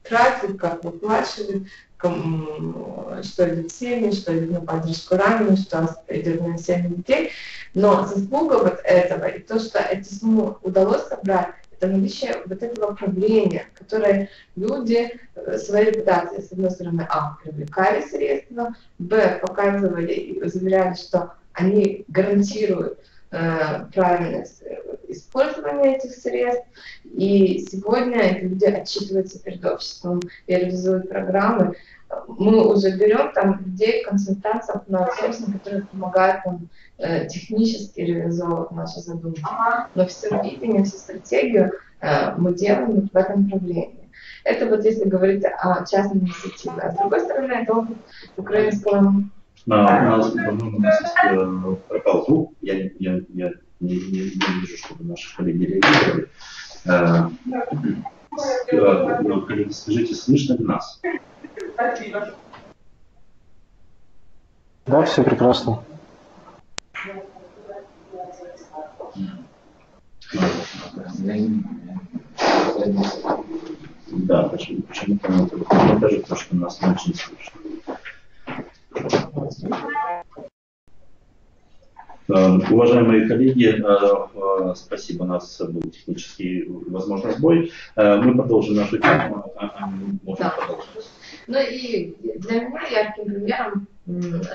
тратить, как выплачивать, что идет семьи, что идет на поддержку раненых, что идет на семьи детей. Но заслуга вот этого и то, что эти суммы удалось собрать, это наличие вот этого правления, которое люди э, своей репутацией, с одной стороны, а, привлекали средства, б, показывали и заверяли, что они гарантируют э, правильность э, использования этих средств. И сегодня люди отчитываются перед обществом и реализуют программы. Мы уже берем там людей, консультантов на аутсорсинг, которые помогают нам э, технически реализовывать наши задумки. Но все видение, всю стратегию э, мы делаем в этом направлении. Это вот если говорить о частной инициативе. А с другой стороны, это опыт украинского на, у нас, по-моему, у нас э, пропал звук. Я, я, я не, не, не вижу, чтобы наши коллеги реагировали. Э, э, ну, коллеги, скажите, слышно ли нас? Да, все прекрасно. Да, почему, почему-то мне кажется, что нас не очень слышно. Э, уважаемые коллеги, э, э, спасибо, у нас был технический, возможно, сбой. Мы продолжим нашу тему. А, а, да. Ну и для меня ярким примером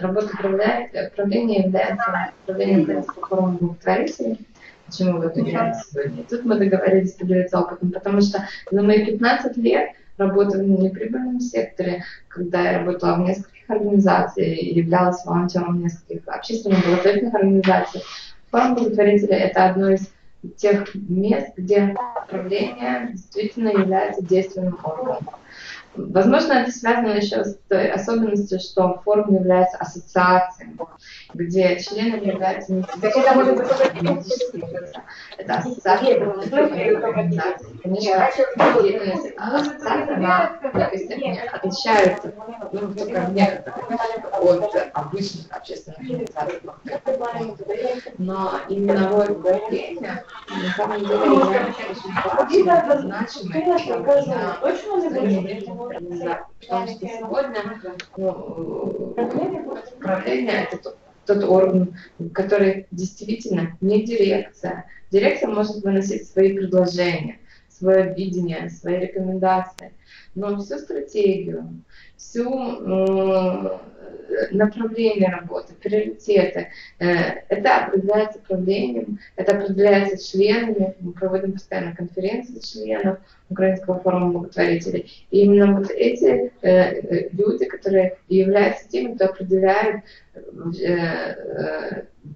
работы правления является управление Украинского форума благотворителей. Почему вы это сегодня? Тут мы договорились поделиться опытом, потому что за мои 15 лет работы в неприбыльном секторе, когда я работала в нескольких организациях и являлась волонтером нескольких общественных благотворительных организациях. Форум благотворителя – это одно из тех мест, где управление действительно является действенным органом. Возможно, это связано еще с той особенностью, что форум является ассоциацией, где членами являются не политические лица. Это ассоциация организаций. Конечно, деятельность ассоциации, она в некой степени отличается, ну, только в некоторых, от обычных общественных организаций. Но именно роль управления на самом деле является очень важной, значимой для Потому что сегодня ну, управление это тот, тот орган, который действительно не дирекция. Дирекция может выносить свои предложения, свое видение, свои рекомендации, но всю стратегию, всю э, направление работы, приоритеты. Э, это определяется правлением, это определяется членами. Мы проводим постоянно конференции членов Украинского форума благотворителей. И именно вот эти э, люди, которые являются теми, кто определяет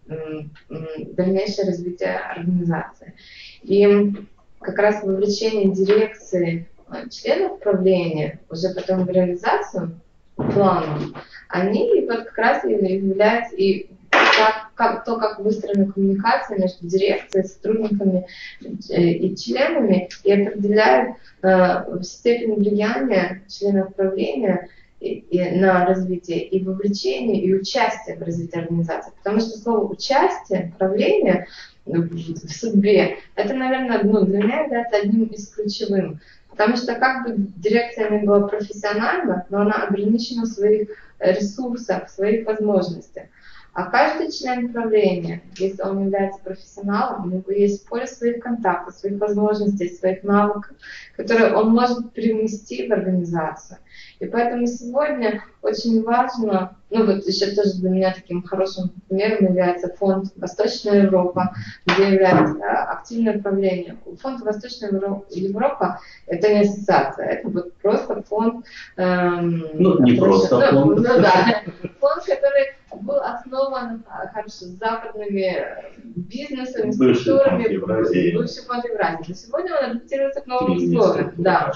дальнейшее развитие организации. И как раз вовлечение дирекции членов правления уже потом в реализацию плана, они вот как раз и являются и как, как, то, как выстроена коммуникация между дирекцией, сотрудниками э, и членами, и определяют э, степень влияния членов правления и, и на развитие, и вовлечение, и участие в развитии организации. Потому что слово участие, правление в судьбе, это, наверное, ну, для меня является одним из ключевых. Потому что как бы дирекция не была профессиональна, но она ограничена в своих ресурсах, в своих возможностях. А каждый член правления, если он является профессионалом, у него есть поле своих контактов, своих возможностей, своих навыков, которые он может привнести в организацию. И поэтому сегодня очень важно, ну вот еще тоже для меня таким хорошим примером является фонд Восточная Европа, где является активное управление. Фонд Восточная Европа это не ассоциация, это вот просто фонд. Эм, ну, не просто ну, фонд. Ну, да, фонд, который был основан хорошо, западными бизнесами, структурами, бывший фонд Евразии. Но сегодня он адаптируется к новым условиям. Да.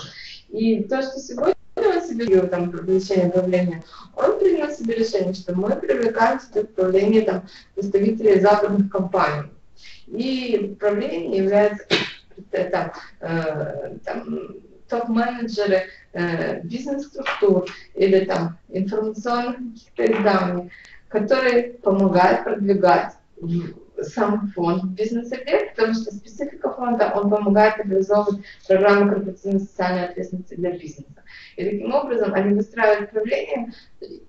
И то, что сегодня он себе там привлечение управления, он принял себе решение, что мы привлекаем сюда управление там, представителей западных компаний. И управление является там, э, там, топ-менеджеры э, бизнес-структур или там информационных изданий, которые помогают продвигать сам фонд бизнес-идеи, потому что специфика фонда, он помогает реализовывать программы корпоративной социальной ответственности для бизнеса. И таким образом они выстраивают правление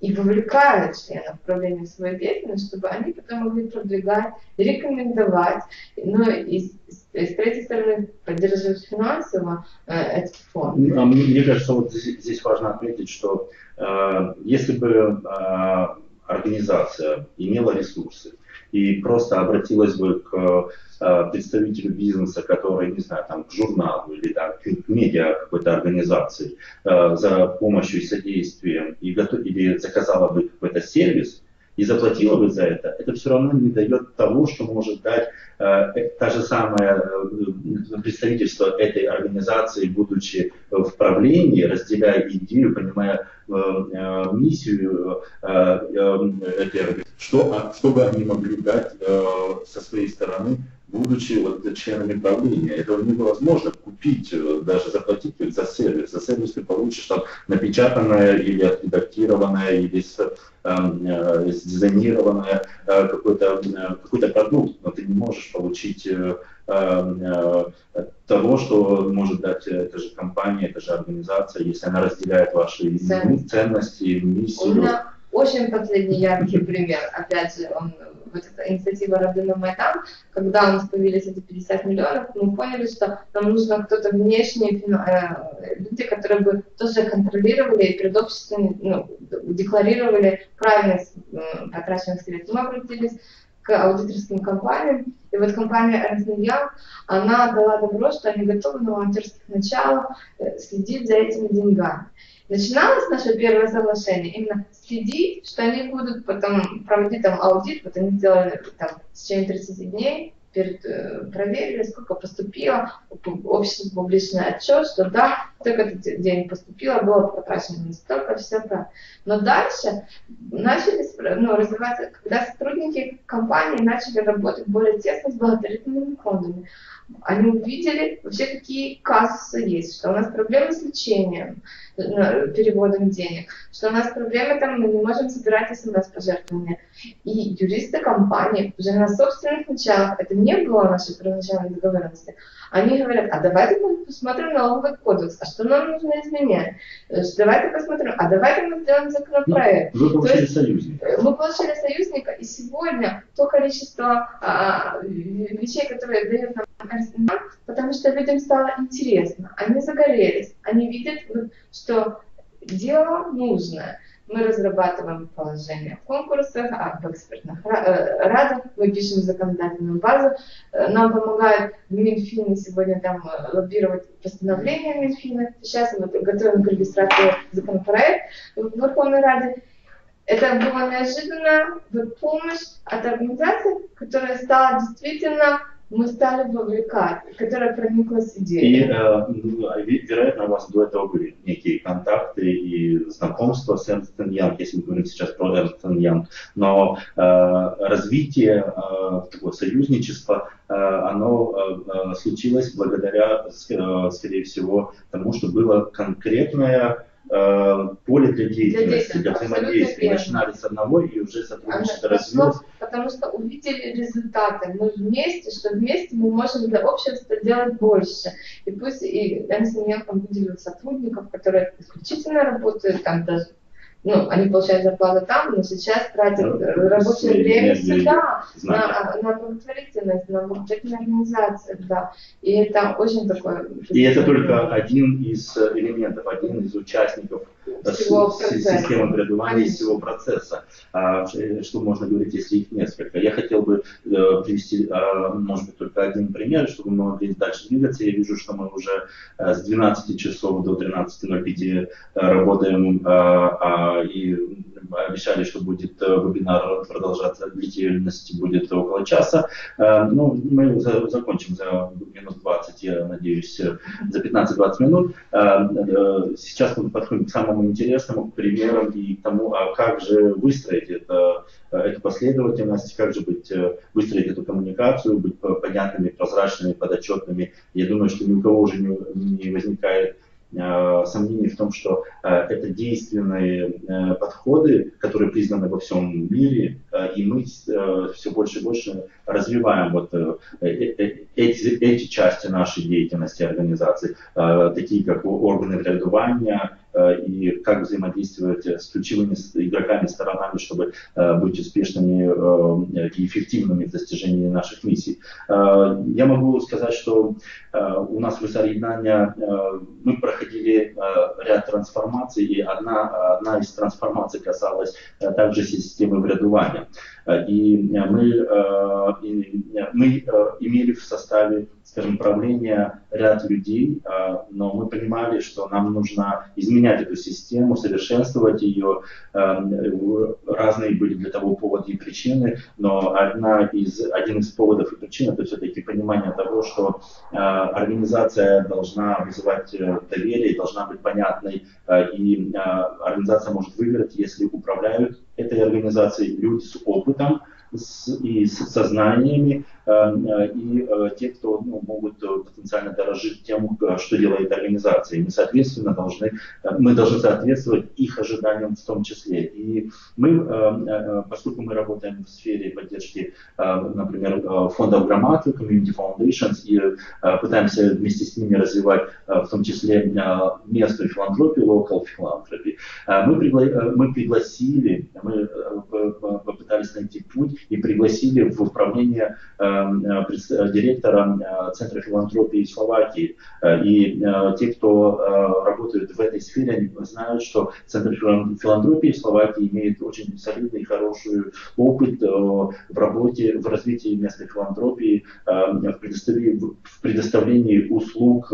и вовлекают членов правления в свою деятельность, чтобы они потом могли продвигать, рекомендовать, ну и с третьей стороны поддерживать финансово э, этот фонд. А мне кажется, вот здесь важно отметить, что э, если бы э, организация имела ресурсы и просто обратилась бы к э, представителю бизнеса, который, не знаю, там, к журналу или там, к медиа какой-то организации э, за помощью и содействием и готов, или заказала бы какой-то сервис, и заплатила бы за это, это все равно не дает того, что может дать э, э та же самая э, представительство этой организации, будучи в правлении, разделяя идею, понимая э, э, миссию э, э, этой организации, что, а, что бы они могли дать э, со своей стороны будучи вот членами правления. Это невозможно купить, э, даже заплатить за сервис. За сервис ты получишь там напечатанное или отредактированное, или с, э, э, сдизайнированное э, какой-то э, какой продукт, но ты не можешь получить э, э, того, что может дать эта же компания, эта же организация, если она разделяет ваши ценности, миссию. Очень последний яркий пример, опять он вот эта инициатива Родина Майдан, когда у нас появились эти 50 миллионов, мы поняли, что нам нужно кто-то внешний, э, люди, которые бы тоже контролировали и перед обществом ну, декларировали правильность потраченных средств. Мы обратились к аудиторским компаниям, и вот компания Ernst Young, она дала добро, что они готовы на волонтерских началах э, следить за этими деньгами. Начиналось наше первое соглашение именно следить, что они будут потом проводить там аудит, вот они сделали там в течение 30 дней, перед, э, проверили, сколько поступило, общество публичный отчет, что да, только этот день поступило, было потрачено не столько, все так. Но дальше начали ну, развиваться, когда сотрудники компании начали работать более тесно с благотворительными фондами, они увидели вообще, какие казусы есть, что у нас проблемы с лечением, переводом денег, что у нас проблемы там, мы не можем собирать смс-пожертвования. И юристы компании уже на собственных началах, это не было нашей первоначальной договоренности, они говорят, а давайте мы посмотрим налоговый кодекс, а что нам нужно изменять? Э, давайте посмотрим, а давайте мы сделаем законопроект. Ну, вы получили есть, союзника. Мы получили союзника, и сегодня то количество а, вещей, которые дают нам потому что людям стало интересно, они загорелись, они видят, что дело нужное. Мы разрабатываем положение в конкурсах, а в экспертных э, радах, мы пишем законодательную базу. Э, нам помогают в Минфине сегодня там э, лоббировать постановление Минфина. Сейчас мы готовим к регистрации законопроект в Верховной Раде. Это была неожиданная помощь от организации, которая стала действительно мы стали вовлекать, которая прониклась идеей. И, э, ну, а вероятно, у вас до этого были некие контакты и знакомства с Эрнстен Янг, если мы говорим сейчас про Эрнстен Янг, но э, развитие э, такого союзничества, э, оно э, случилось благодаря, э, скорее всего, тому, что было конкретное Э, поле для деятельности, для, для взаимодействия. Начинали с одного и уже сотрудничество развилось. Потому что увидели результаты. Мы вместе, что вместе мы можем для общества делать больше. И пусть и НСН выделил сотрудников, которые исключительно работают там даже ну, они получают зарплату там, но сейчас тратят да, рабочее время сюда, на, на благотворительность, на благотворительные организации, да. И это очень такое... И это только один из элементов, один из участников всего системы пребывания всего процесса. А, что можно говорить, если их несколько? Я хотел бы э, привести, а, может быть, только один пример, чтобы мы могли дальше двигаться. Я вижу, что мы уже э, с 12 часов до 13.05 э, работаем а, и обещали, что будет вебинар продолжаться, длительности будет около часа. Ну, мы закончим за минут 20, я надеюсь, за 15-20 минут. Сейчас мы подходим к самому интересному, к примерам и к тому, а как же выстроить это, эту последовательность, как же быть, э, выстроить эту коммуникацию, быть понятными, прозрачными, подотчетными. Я думаю, что ни у кого уже не, не возникает Э, сомнений в том, что э, это действенные э, подходы, которые признаны во всем мире, и мы все больше и больше развиваем вот эти, эти части нашей деятельности организации, такие как органы врядування, и как взаимодействовать с ключевыми игроками, сторонами, чтобы быть успешными и эффективными в достижении наших миссий. Я могу сказать, что у нас в Русарьинане мы проходили ряд трансформаций, и одна, одна из трансформаций касалась также системы врядування. И мы, мы имели в составе скажем, правления ряд людей, но мы понимали, что нам нужно изменять эту систему, совершенствовать ее. Разные были для того поводы и причины, но одна из, один из поводов и причин это все-таки понимание того, что организация должна вызывать э, доверие, должна быть понятной, и организация может выиграть, если управляют этой организацией люди с опытом, с, и с сознаниями, э, и э, те, кто ну, могут потенциально дорожить тем, что делает организация. И мы, соответственно, должны, мы должны соответствовать их ожиданиям в том числе. И мы, поскольку мы работаем в сфере поддержки, например, фондов громад, Community Foundations, и пытаемся вместе с ними развивать в том числе местную филантропию, local philanthropy, мы, пригла- мы пригласили, мы попытались найти путь и пригласили в управление э, директора э, Центра филантропии Словакии. Э, и те, кто работают в этой сфере, они знают, что Центр филантропии Словакии имеет очень солидный и хороший опыт в работе, в развитии местной филантропии, в предоставлении, в предоставлении услуг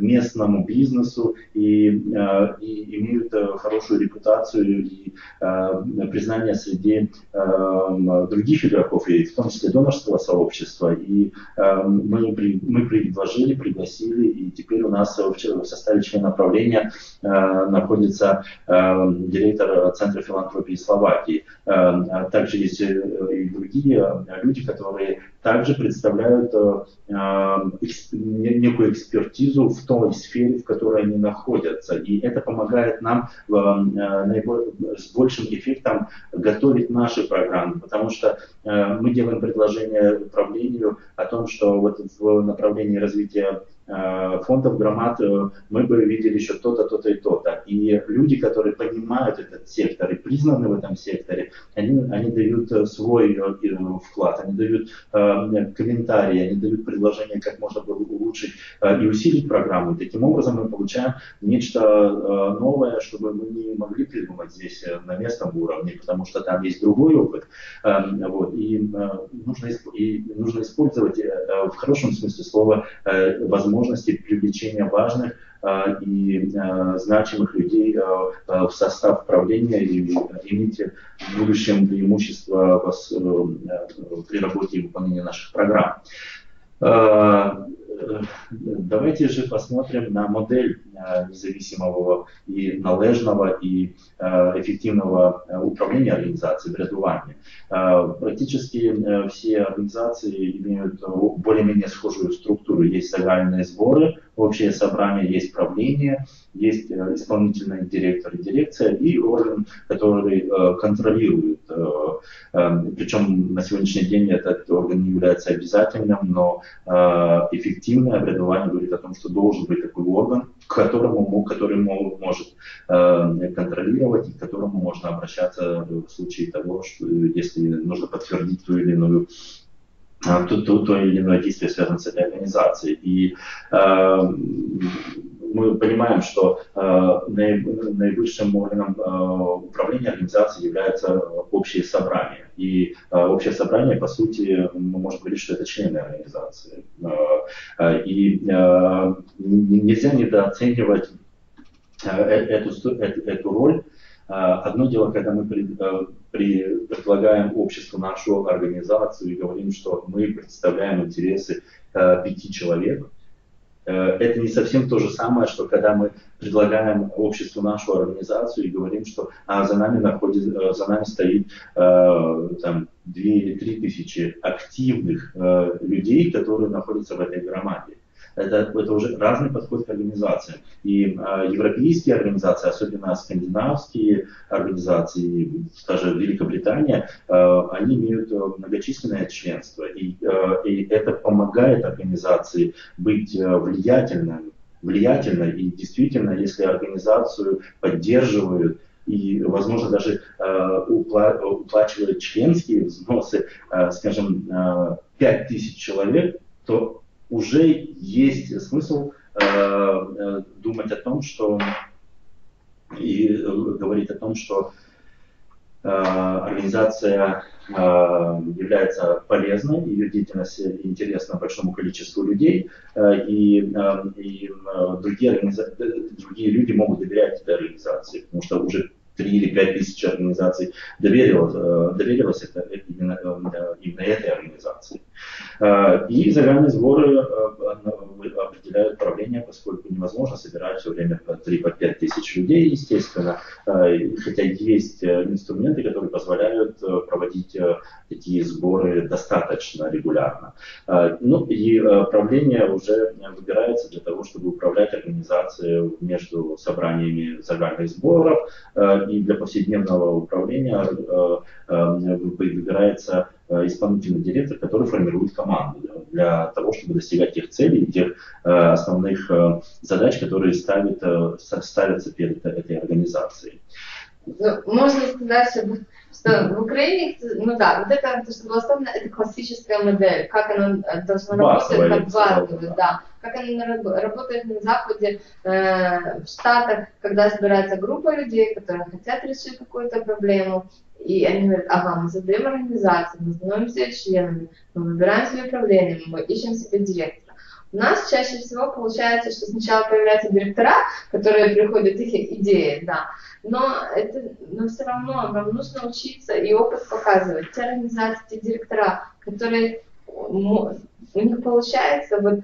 местному бизнесу и, и имеют хорошую репутацию и признание среди других игроков, и в том числе донорского сообщества. И э, мы, мы предложили, пригласили, и теперь у нас в составе члена правления э, находится э, директор Центра филантропии Словакии. Э, также есть э, и другие люди, которые также представляют э, эксп, некую экспертизу в той сфере, в которой они находятся. И это помогает нам э, наиболее, с большим эффектом готовить наши программы, потому что э, мы делаем предложение управлению о том, что вот в направлении развития фондов громад э, мы бы видели еще то-то, то-то и то-то. И люди, которые понимают этот сектор и признаны в этом секторе, они, они дают э, свой вклад, они дают комментарии, они дают предложения, как можно было улучшить и усилить программу. И таким образом мы получаем нечто новое, чтобы мы не могли придумать здесь на местном уровне, потому что там есть другой опыт. Вот. И, нужно, и нужно использовать в хорошем смысле слова возможность возможности привлечения важных а, и а, значимых людей а, в состав правления и иметь в будущем преимущество при работе и выполнении наших программ. Давайте же посмотрим на модель независимого и належного и эффективного управления организацией врядування. Практически все организации имеют более-менее схожую структуру. Есть загальные сборы, общее собрание, есть правление, есть исполнительный директор и дирекция и орган, который контролирует. Причем на сегодняшний день этот орган не является обязательным, но эффективное образование говорит о том, что должен быть такой орган, к которому, который может контролировать и к которому можно обращаться в случае того, что если нужно подтвердить ту или иную то, то, то или иное действие связано с этой организацией. И э, мы понимаем, что э, наивысшим органом э, управления организацией является общее собрание. И э, общее собрание, по сути, мы можем говорить, что это члены организации. И нельзя недооценивать эту, эту, эту роль. Одно дело, когда мы предлагаем обществу нашу организацию и говорим, что мы представляем интересы пяти человек, это не совсем то же самое, что когда мы предлагаем обществу нашу организацию и говорим, что а, за, нами находит, э, за нами стоит э, там, 2 или 3 тысячи активных э, людей, которые находятся в этой громаде. Это, это уже разный подход к организациям. И э, европейские организации, особенно скандинавские организации, даже Великобритания, э, они имеют многочисленное членство. И, э, и это помогает организации быть влиятельным влиятельно и действительно, если организацию поддерживают и, возможно, даже э, уплачивают членские взносы, э, скажем, э, 5000 человек, то уже есть смысл э, э, думать о том, что и э, говорить о том, что э, организация э, является полезной, ее деятельность интересна большому количеству людей, э, и, э, и э, другие, организа... другие люди могут доверять этой организации, потому что уже 3 или 5 тысяч организаций доверилось, доверилось это именно, именно этой организации. Э, и загальные сборы определяют правление, поскольку невозможно собирать все время по 3-5 тысяч людей, естественно, хотя есть инструменты, которые позволяют проводить такие сборы достаточно регулярно. Ну и правление уже выбирается для того, чтобы управлять организацией между собраниями загальных сборов и для повседневного управления э, э, выбирается э, исполнительный директор, который формирует команду для того, чтобы достигать тех целей, тех основных задач, которые ставят, ставятся перед этой организацией. Ну, можно сказать, что в Украине, ну да, вот это, то, что было сказано, это классическая модель, как она должна Басовая, работать, как базовая, да. Как она работает на Западе, э, в Штатах, когда собирается группа людей, которые хотят решить какую-то проблему, и они говорят, ага, мы создаем организацию, мы становимся членами, мы выбираем свои управления, мы ищем себе директора. У нас чаще всего получается, что сначала появляются директора, которые приходят их идеи, да, но, это, но все равно нам нужно учиться, и опыт показывает. Те организации, те директора, которые у них получается вот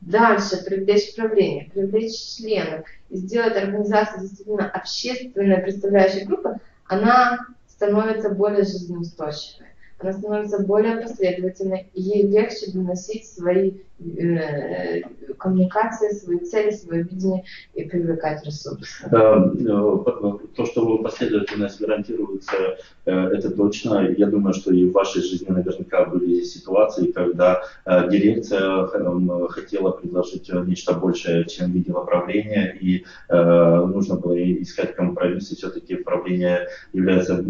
дальше привлечь правление, привлечь членов и сделать организацию действительно общественной представляющей группы, она становится более жизнеустойчивой она становится более последовательной, и ей легче доносить свои э, коммуникации, свои цели, свое видение и привлекать ресурсы. Э, то, что последовательность гарантируется, э, это точно. Я думаю, что и в вашей жизни наверняка были ситуации, когда э, дирекция хотела предложить нечто большее, чем видела правление, и нужно было искать компромисс, и все-таки правление является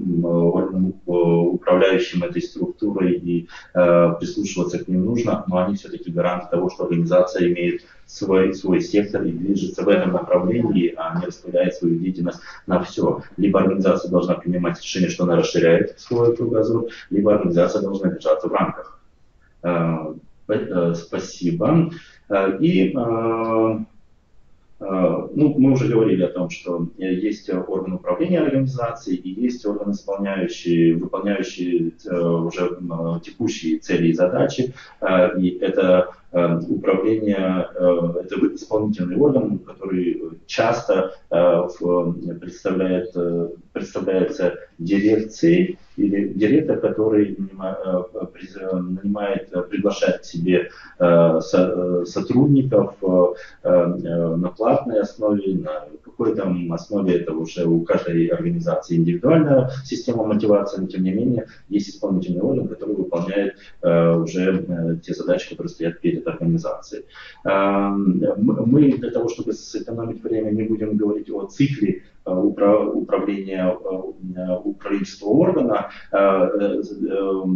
управляющим этой структурой и э, прислушиваться к ним нужно, но они все-таки гаранты того, что организация имеет свой, свой сектор и движется в этом направлении, а не распыляет свою деятельность на все. Либо организация должна принимать решение, что она расширяет свой кругозор, либо организация должна держаться в рамках. Э, э, спасибо. Э, и Э, ну, мы уже говорили о том, что есть орган управления организацией и есть орган исполняющий, выполняющий э, уже э, текущие цели и задачи. И это управление, это исполнительный орган, который часто представляет, представляется дирекцией или директор, который нанимает, приглашает к себе сотрудников на платной основе, на какой-то основе это уже у каждой организации индивидуальная система мотивации, но тем не менее есть исполнительный орган, который выполняет э, уже э, те задачи, которые стоят перед организацией. Э, мы для того, чтобы сэкономить время, не будем говорить о цикле Э, управления э, управленческого органа. Э,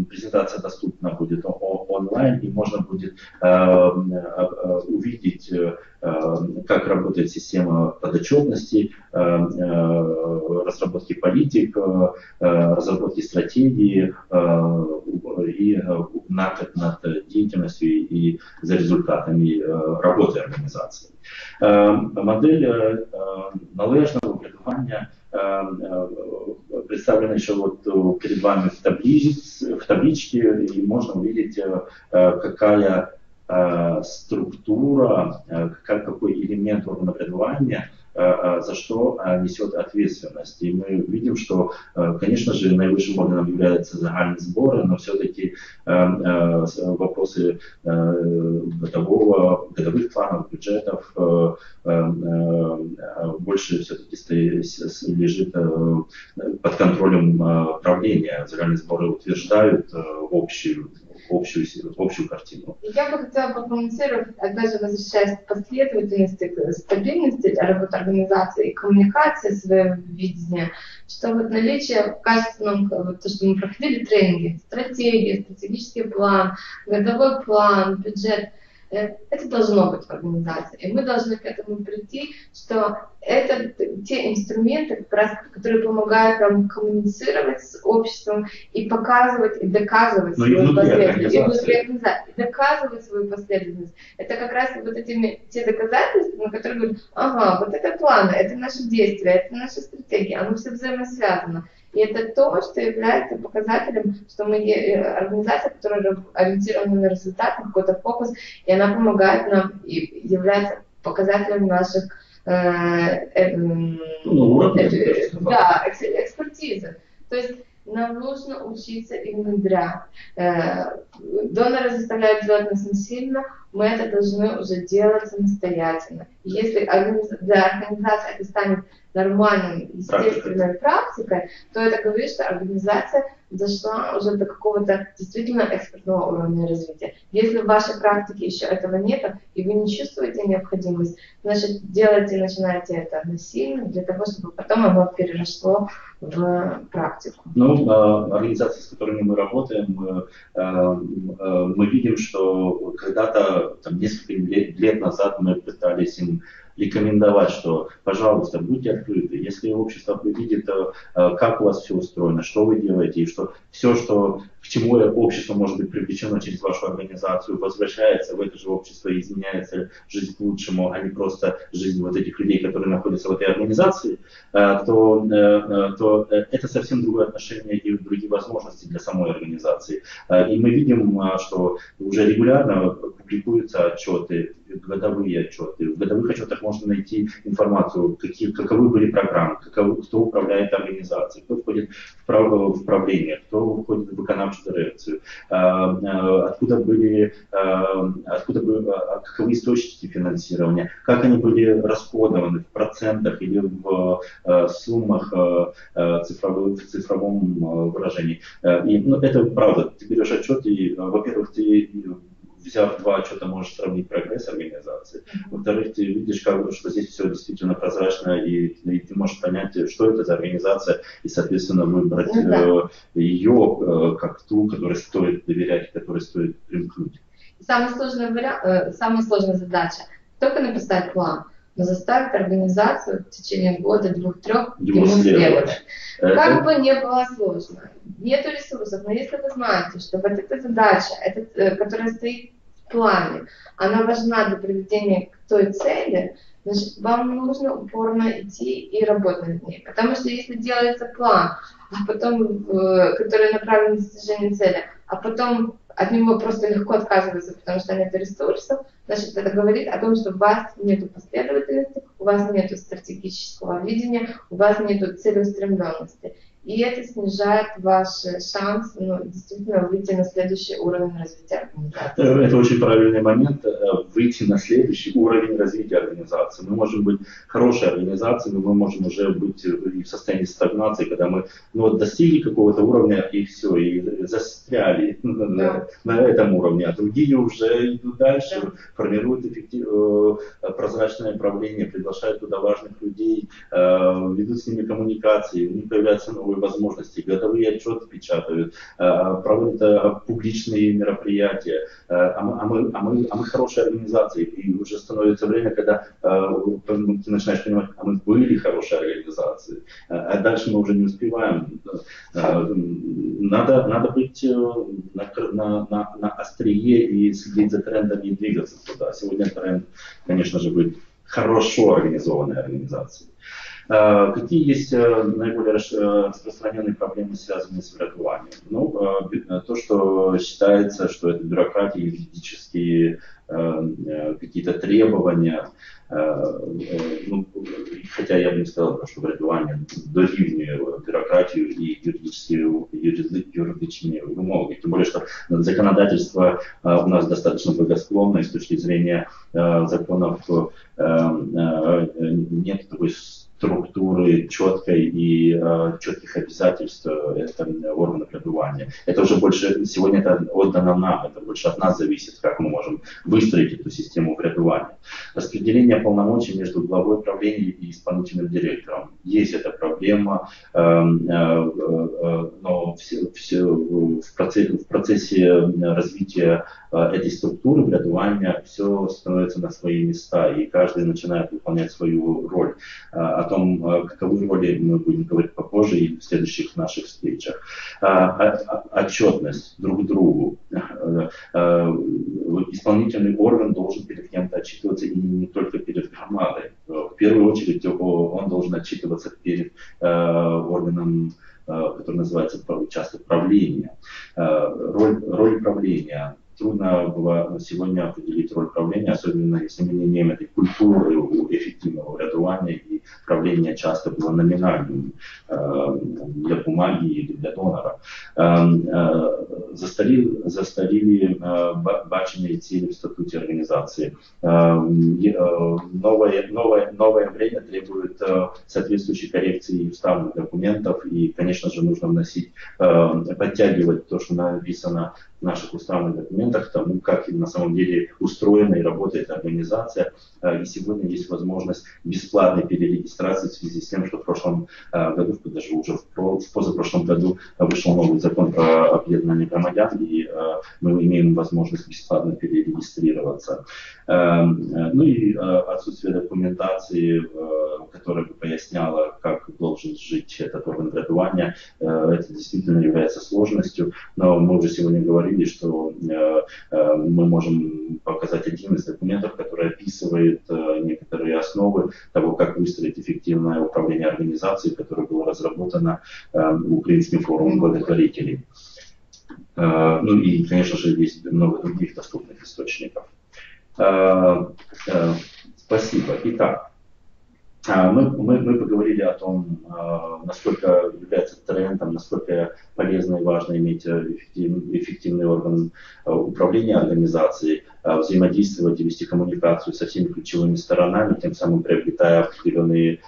презентация доступна будет онлайн, и можно будет увидеть, как работает система подотчетности, разработки политик, разработки стратегии и над, над деятельностью и за результатами работы организации. Модель належного пребывания представлена еще вот перед вами в, таблиц, в табличке, и можно увидеть, какая структура, какой элемент органа пребывания Э, э, за что э, несет ответственность. И мы видим, что, конечно же, наивысшим органом является загальный сбор, но все-таки вопросы годового, годовых планов, бюджетов больше все-таки лежит под контролем правления. Загальные сборы утверждают общую общую, общую картину. Я бы хотела прокомментировать, опять же, возвращаясь к последовательности, к стабильности работы организации и коммуникации своего видения, что вот наличие в качественном, вот то, что мы проходили тренинги, стратегия, стратегический план, годовой план, бюджет – это должно быть в организации. И мы должны к этому прийти, что это те инструменты, как раз, которые помогают нам коммуницировать с обществом и показывать, и доказывать Но свою и последовательность. И внутри организации. И доказывать свою последовательность. Это как раз вот этими, те доказательства, на которые говорят, ага, вот это планы, это наши действия, это наша стратегия, оно все взаимосвязано. И это то, что является показателем, что мы э, организация, которая ориентирована на результат, на какой-то фокус, и она помогает нам и является показателем наших э, э, ну, э, да, экспертизы. То есть нам нужно учиться и внедрять. Э, доноры заставляют делать нас насильно, мы это должны уже делать самостоятельно. Если для организации это станет нормальной, естественной практикой, то это говорит, что организация дошла уже до какого-то действительно экспертного уровня развития. Если в вашей практике еще этого нет, и вы не чувствуете необходимость, значит, делайте, начинайте это насильно, для того, чтобы потом оно переросло в практику. Ну, а, организации, с которыми мы работаем, а, а, мы видим, что когда-то, там, несколько лет назад мы пытались им рекомендовать, что, пожалуйста, будьте открыты. Если общество видит, э, как у вас все устроено, что вы делаете, и что все, что, к чему общество может быть привлечено через вашу организацию, возвращается в это же общество и изменяется жизнь к лучшему, а не просто жизнь вот этих людей, которые находятся в этой организации, э, то, э, то это совсем другое отношение и другие возможности для самой организации. И мы видим, что уже регулярно публикуются отчеты годовые отчеты. В годовых отчетах можно найти информацию, какие, каковы были программы, каковы, кто управляет организацией, кто входит в, в правление, кто входит в виконавчую дирекцию, а, а, откуда были, а, откуда были, каковы источники финансирования, как они были расходованы в процентах или в суммах цифровых, в цифровом выражении. И, ну, это правда. Ты берешь отчет и, во-первых, ты взяв два отчета, можешь сравнить прогресс организации. Во-вторых, ты видишь, как, что здесь все действительно прозрачно, и, и ты можешь понять, что это за организация, и, соответственно, выбрать ну, да. э, ее э, как ту, которой стоит доверять, которой стоит примкнуть. Самая сложная, вариант, э, самая сложная задача только написать план, но заставить организацию в течение года, двух-трех ему следовать. Как бы не было сложно, нет ресурсов, но если вы знаете, что вот эта задача, это, э, которая стоит плане, она важна для приведения к той цели, значит, вам нужно упорно идти и работать над ней. Потому что если делается план, а потом, э, который направлен на достижение цели, а потом от него просто легко отказываются, потому что нет ресурсов, значит, это говорит о том, что у вас нет последовательности, у вас нет стратегического видения, у вас нет целеустремленности и это снижает ваш шанс ну, действительно выйти на следующий уровень развития организации. Э, это очень правильный момент, э, выйти на следующий уровень развития организации. Мы можем быть хорошей организацией, но мы можем уже быть в состоянии стагнации, когда мы ну, вот достигли какого-то уровня и все, и застряли да. на, на этом уровне, а другие уже идут дальше, да. формируют эффектив, э, прозрачное управление, приглашают туда важных людей, ведут с ними коммуникации, у них появляются новые возможности, годовые отчеты печатают, э, проводят э, публичные мероприятия, э, а мы, а мы, а мы, а мы хорошая организация, и уже становится время, когда ты начинаешь понимать, а мы были хорошей организацией, а дальше мы уже не успеваем. Надо, надо быть на, на, на, на острие и следить за трендами и двигаться туда. Сегодня тренд, конечно же, быть хорошо организованной организацией. Э, какие есть э, наиболее э, распространенные проблемы, связанные с врачеванием? Ну, то, что считается, что это бюрократия, юридические какие-то требования, ну, хотя я бы не сказал, что врачевание дорівнює бюрократию и юридические, юридичные вымоги. Тем более, что законодательство у нас достаточно благосклонное с точки зрения законов нет такой структуры четкой и э, четких обязательств это органа пребывания. Это уже больше, сегодня это отдано нам, это больше от нас зависит, как мы можем выстроить эту систему пребывания. Распределение полномочий между главой правления и исполнительным директором. Есть эта проблема, э, э, э, но все, все в, процессе, в процессе развития Э, этой структуры врядування все становится на свои места, и каждый начинает выполнять свою роль. Э, том, э, каковы роли мы будем говорить попозже и в следующих наших встречах. Отчетность друг другу. Исполнительный орган должен перед кем-то отчитываться и не только перед громадой. В первую очередь он должен отчитываться перед органом который называется часто правление. Роль, роль правления трудно было сегодня определить роль правления, особенно если мы не имеем этой культуры эффективного врядування, и правление часто было номинальным э, для бумаги или для донора. Э, э, застарили, застарили бачення і цели в организации. Новое, новое, новое время требует соответствующей коррекции уставных документов, и, конечно же, нужно вносить, подтягивать то, что написано наших уставных документах тому, как на самом деле устроена и работает организация. Э, и сегодня есть возможность бесплатной перерегистрации в связи с тем, что в прошлом э, году, даже уже в позапрошлом году вышел новый закон про объединение громадян, и мы имеем возможность бесплатно перерегистрироваться. Ну и отсутствие документации, которая бы поясняла, как должен жить этот орган градуания, это действительно является сложностью, но мы уже сегодня говорили говорили, что э, э, мы можем показать один из документов, который описывает э, некоторые основы того, как выстроить эффективное управление организацией, которое было разработано Украинским форумом благотворителей. Ну и, конечно же, есть много других доступных источников. Спасибо. Итак, мы, мы, мы поговорили о том, насколько является трендом, насколько полезно и важно иметь эффективный, эффективный орган управления организацией, взаимодействовать и вести коммуникацию со всеми ключевыми сторонами, тем самым приобретая определенные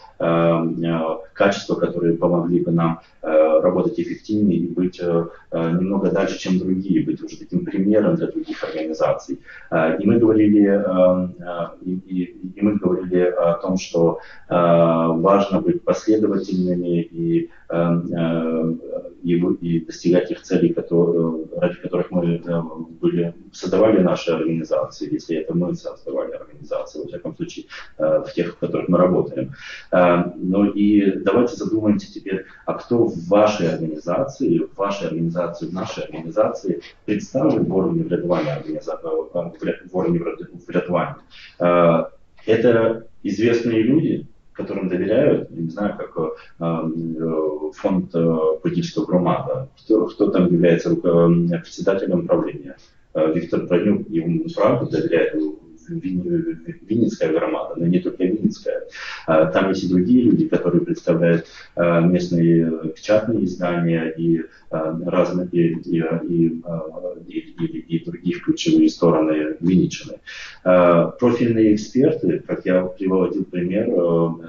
качества, которые помогли бы нам работать эффективнее и быть немного дальше, чем другие, быть уже таким примером для других организаций. И мы говорили, и, и мы говорили о том, что важно быть последовательными и и, и достигать тех целей, которые, ради которых мы были, создавали наши организации, если это мы создавали организации, во всяком случае, в тех, в которых мы работаем. Ну и давайте задумаемся теперь, а кто в вашей организации, в вашей организации, в нашей организации представлен в органе врядування, в органе врядування. Это известные люди, которым доверяют, не знаю, как э, э фонд э, политического громада, кто, кто там является председателем правления. Виктор Бронюк, ему правда доверяет Винницкая громада, но не только Винницкая. А, там есть и другие люди, которые представляют а, местные печатные издания и а, разные и, и, и, и, и других ключевые стороны Винничины. Профильные эксперты, как я приводил пример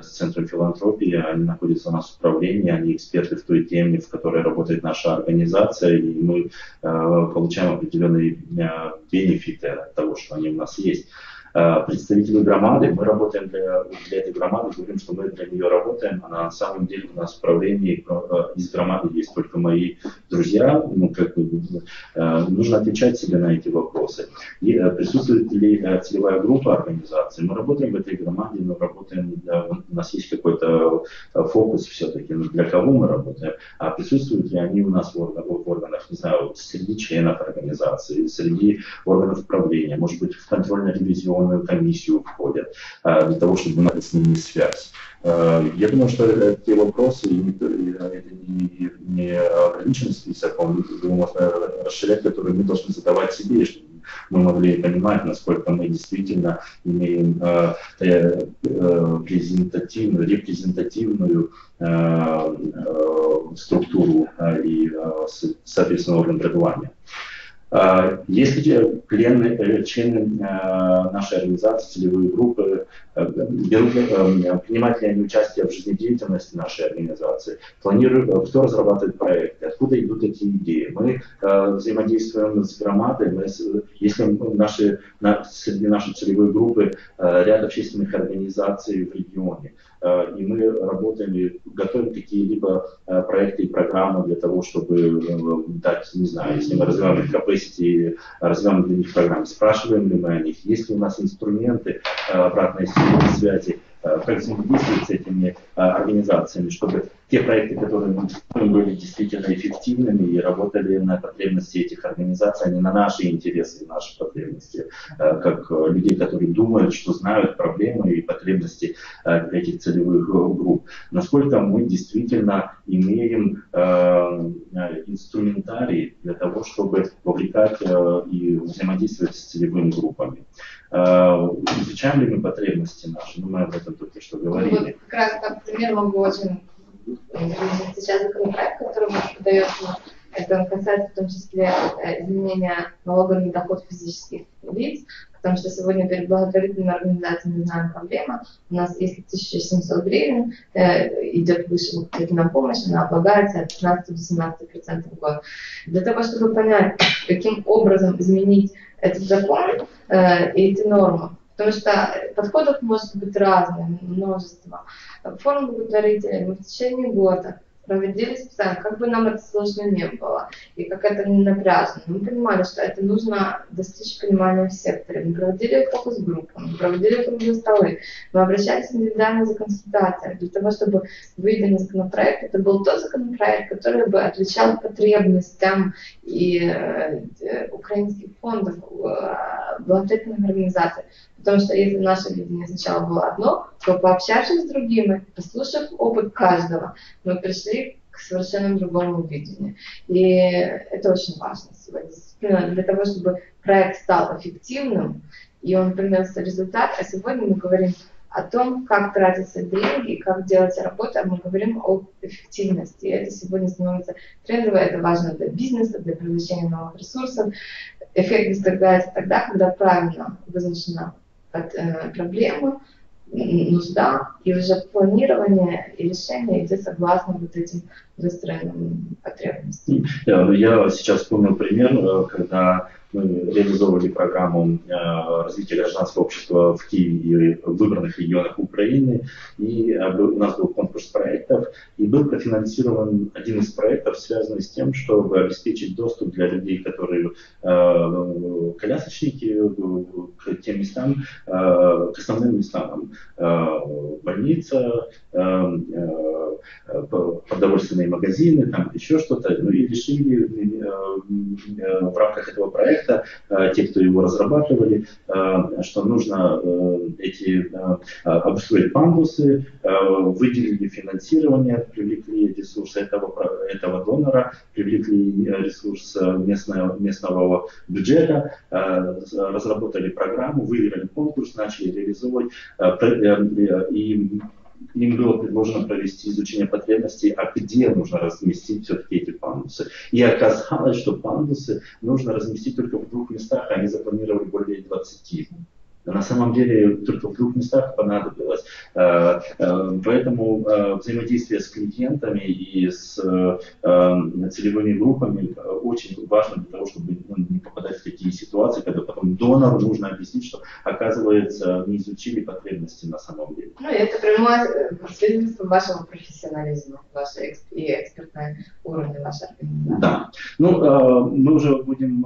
с Центром филантропии, они находятся у нас в управлении, они эксперты в той теме, в которой работает наша организация, и мы получаем определенные бенефиты от того, что они у нас есть. Э, представители громады, мы работаем для, для этой громады, говорим, что мы для нее работаем, а на самом деле у нас в правлении э, из громады есть только мои друзья, ну, как бы, э, нужно отвечать себе на эти вопросы. И, присутствует ли целевая группа организации? Мы работаем в этой громаде, но работаем, для, у нас есть какой-то фокус все-таки, для кого мы работаем, а присутствуют ли они у нас в в органах не знаю, среди членов организации, среди органов управления, может быть, в контрольно-ревизионном ревизионную комиссию входят, э, для того, чтобы надо с ними связь. Э, я думаю, что эти вопросы не, не ограничен список, он можно расширять, которые мы должны задавать себе, чтобы мы могли понимать, насколько мы действительно имеем э, э, презентативную, репрезентативную структуру и, соответственно, орган пребывания. А, если члены, э, члены нашей организации, целевые группы принимают ли они участие в жизнедеятельности нашей организации, планируют, кто разрабатывает проекты, откуда идут эти идеи. Мы взаимодействуем с громадой, мы, если наши, среди нашей целевой группы ряд общественных организаций в регионе, Э, и мы работаем готовим какие-либо э, проекты и программы для того, чтобы э, дать, не знаю, если мы развиваем их capacity, развиваем для них программы, спрашиваем ли мы о них, есть ли у нас инструменты обратной связи, как взаимодействовать с этими организациями, чтобы те проекты, которые мы были действительно эффективными и работали на потребности этих организаций, а не на наши интересы и наши потребности, э, как людей, которые думают, что знают проблемы и потребности э, этих целевых групп. Насколько мы действительно имеем э, инструментарий для того, чтобы вовлекать и взаимодействовать с целевыми группами. Изучаем ли мы потребности наши? Ну, мы об этом только что говорили. Вот как раз как пример могу очень Сейчас законопроект, который подается, это касается в том числе э, изменения налога на доход физических лиц, потому что сегодня перед благотворительными организациями мы знаем проблема. У нас если 1700 гривен э, идет выше благотворительная помощь, она облагается от 15 до 17 процентов в год. Для того, чтобы понять, каким образом изменить этот закон э, и эти нормы, потому что подходов может быть разное, множество. Форм благотворителей мы в течение года проводили специально, как бы нам это сложно не было, и как это не напряжно. Мы понимали, что это нужно достичь понимания в секторе. Мы проводили фокус-группы, мы проводили круглые столы, мы обращались индивидуально за консультацией для того, чтобы выйти на законопроект. Это был тот законопроект, который бы отвечал потребностям и э, украинских фондов, э, благотворительных организаций. Потому что если наше видение сначала было одно, то пообщавшись с другими, послушав опыт каждого, мы пришли к совершенно другому видению. И это очень важно сегодня. Для того, чтобы проект стал эффективным, и он принес результат, а сегодня мы говорим о том, как тратятся деньги, как делать работу, а мы говорим о эффективности. И это сегодня становится трендово, это важно для бизнеса, для привлечения новых ресурсов. Эффект достигается тогда, когда правильно вызначена Э, проблемы, нужда, и уже планирование и решение идет согласно вот этим выстроенным потребностям. Я сейчас помню пример, э, когда мы реализовывали программу э, развития гражданского общества в Киеве и в выбранных регионах Украины. И э, у нас был конкурс проектов, и был профинансирован один из проектов, связанный с тем, чтобы обеспечить доступ для людей, которые э, колясочники, к тем местам, к основным местам. Больница, продовольственные магазины, там еще что-то. Ну и решили в рамках этого проекта проекта, э, те, кто его разрабатывали, э, что нужно э, эти обустроить пандусы, выделили финансирование, привлекли ресурсы этого, этого донора, привлекли ресурс местного, местного бюджета, разработали программу, выиграли конкурс, начали реализовывать и им было предложено провести изучение потребностей, а где нужно разместить все-таки эти пандусы. И оказалось, что пандусы нужно разместить только в двух местах, а они запланировали более 20. На самом деле только в двух местах понадобилось. Э, э, поэтому э, взаимодействие с клиентами и с целевыми группами очень важно для того, чтобы ну, не попадать в такие ситуации, когда потом донору нужно объяснить, что, оказывается, не изучили потребности на самом деле. Ну, это прямое свидетельство вашего профессионализма, вашей и экспертной уровня вашей организации. Да. Ну, мы уже будем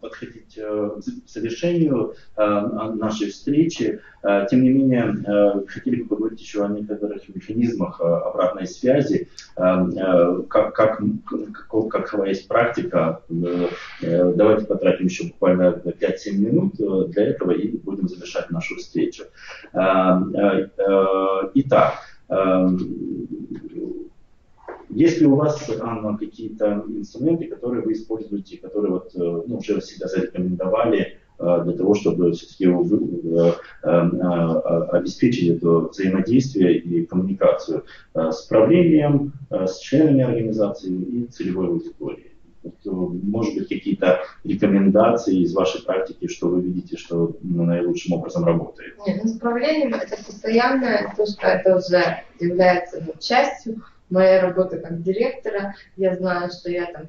подходить к завершению. Э, нашей встречи. Э, тем не менее, э, хотели бы поговорить еще о некоторых механизмах обратной связи, как, как, какова есть практика. Давайте потратим еще буквально 5-7 минут для этого и будем завершать нашу встречу. Итак, есть ли у вас, Анна, какие-то инструменты, которые вы используете, которые вот, ну, уже себя зарекомендовали для того, чтобы э, э, обеспечить это взаимодействие и коммуникацию с правлением, с членами организации и целевой аудиторией. Может быть, какие-то рекомендации из вашей практики, что вы видите, что наилучшим образом работает? Нет, ну, с управлением это постоянно, то, что это уже является частью моей работы как директора. Я знаю, что я там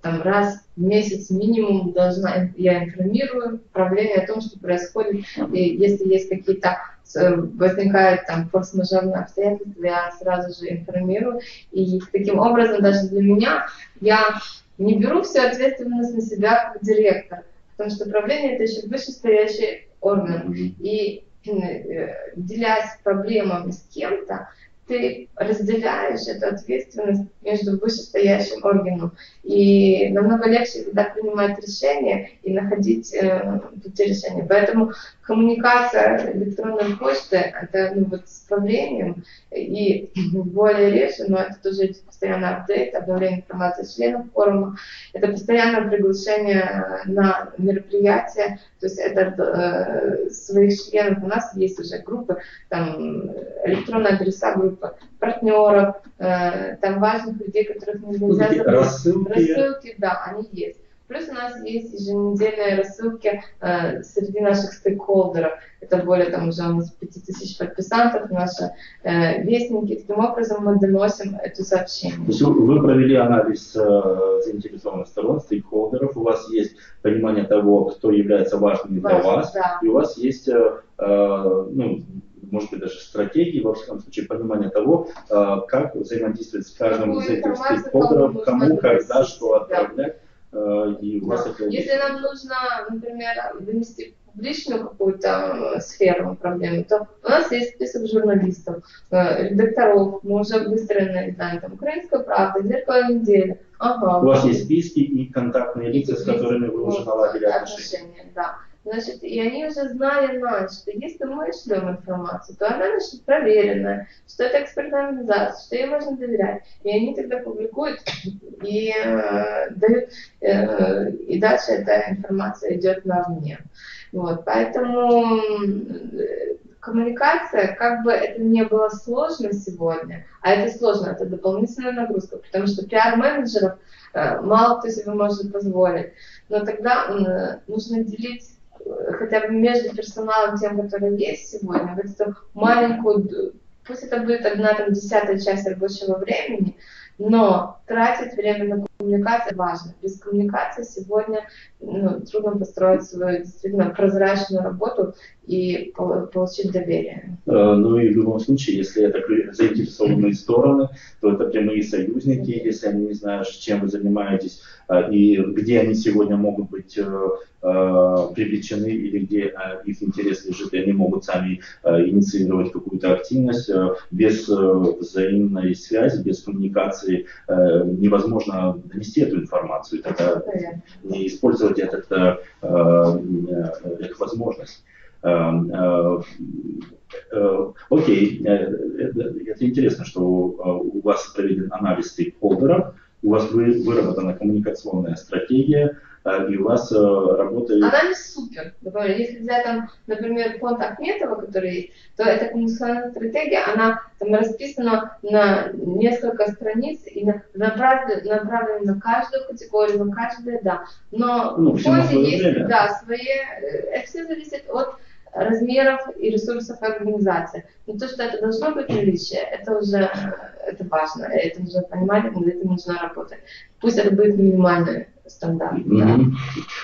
там раз в месяц минимум должна, я информирую управление о том, что происходит, и если есть какие-то возникают там форс-мажорные обстоятельства, я сразу же информирую. И таким образом даже для меня я не беру всю ответственность на себя как директор, потому что управление это еще вышестоящий орган. И э, делясь проблемами с кем-то, ты разделяешь эту ответственность между вышестоящим органом. И намного легче тогда принимать решения и находить э, пути решения. Поэтому коммуникация электронной почты, это ну, вот с правлением, и более реже, но это тоже постоянный апдейт, обновление информации членов форума, это постоянное приглашение на мероприятия, то есть это э, своих членов, у нас есть уже группы, там электронные адреса группы, партнеров, э, там важных людей, которых нельзя забыть. Рассылки. Рассылки, да, они есть. Плюс у нас есть еженедельные рассылки э, среди наших стейкхолдеров. Это более там уже у нас 5000 подписантов, наши э, вестники. Таким образом мы доносим это сообщение. То есть вы провели анализ э, заинтересованных сторон, стейкхолдеров. У вас есть понимание того, кто является важным для Важно, вас. Да. И у вас есть э, э, ну, может быть, даже стратегии, во всяком случае, понимание того, э, как взаимодействовать с каждым из этих стейкхолдеров, кому, когда, что отправлять. Э, и у вас это... Если нам нужно, например, донести публичную какую-то э, сферу проблемы, то у нас есть список журналистов, э, редакторов, мы уже быстро знаем, там, «Украинская правда», «Зеркало недели». Ага. У вас есть списки и контактные лица, с которыми вы уже наладили отношения. отношения да. Значит, и они уже знали нас, что если мы шлем информацию, то она значит проверенная, что это экспертная организация, что ей можно доверять. И они тогда публикуют и э, дают, э, и дальше эта информация идет на вне. Вот, поэтому э, коммуникация, как бы это не было сложно сегодня, а это сложно, это дополнительная нагрузка, потому что пиар-менеджеров э, мало кто себе может позволить. Но тогда э, нужно делить хотя бы между персоналом тем, который есть сегодня, вот эту маленькую, пусть это будет одна там десятая часть рабочего времени, но тратить время на коммуникацию важно. Без коммуникации сегодня ну, трудно построить свою действительно прозрачную работу и получить доверие. Э, ну и в любом случае, если это заинтересованные стороны, то это прямые союзники, если они не знают, чем вы занимаетесь э, и где они сегодня могут быть э, привлечены или где их интерес лежит, и они могут сами инициировать какую-то активность. Без взаимной связи, без коммуникации невозможно донести эту информацию, тогда не использовать этот, эту возможность. Э, э, окей, э, это интересно, что у вас проведен анализ стейкхолдеров, у вас выработана коммуникационная стратегия, и у вас работает... Анализ супер. Например, если взять там, например, фонд Ахметова, который есть, то эта коммуникационная стратегия, она там расписана на несколько страниц и направлена, направлена на каждую категорию, на каждое, да. Но ну, в фонде есть, время. да, свои, это все зависит от размеров и ресурсов организации. Но то, что это должно быть наличие, это уже это важно, это нужно понимать, над этим нужно работать. Пусть это будет минимальное стандарт. Mm-hmm.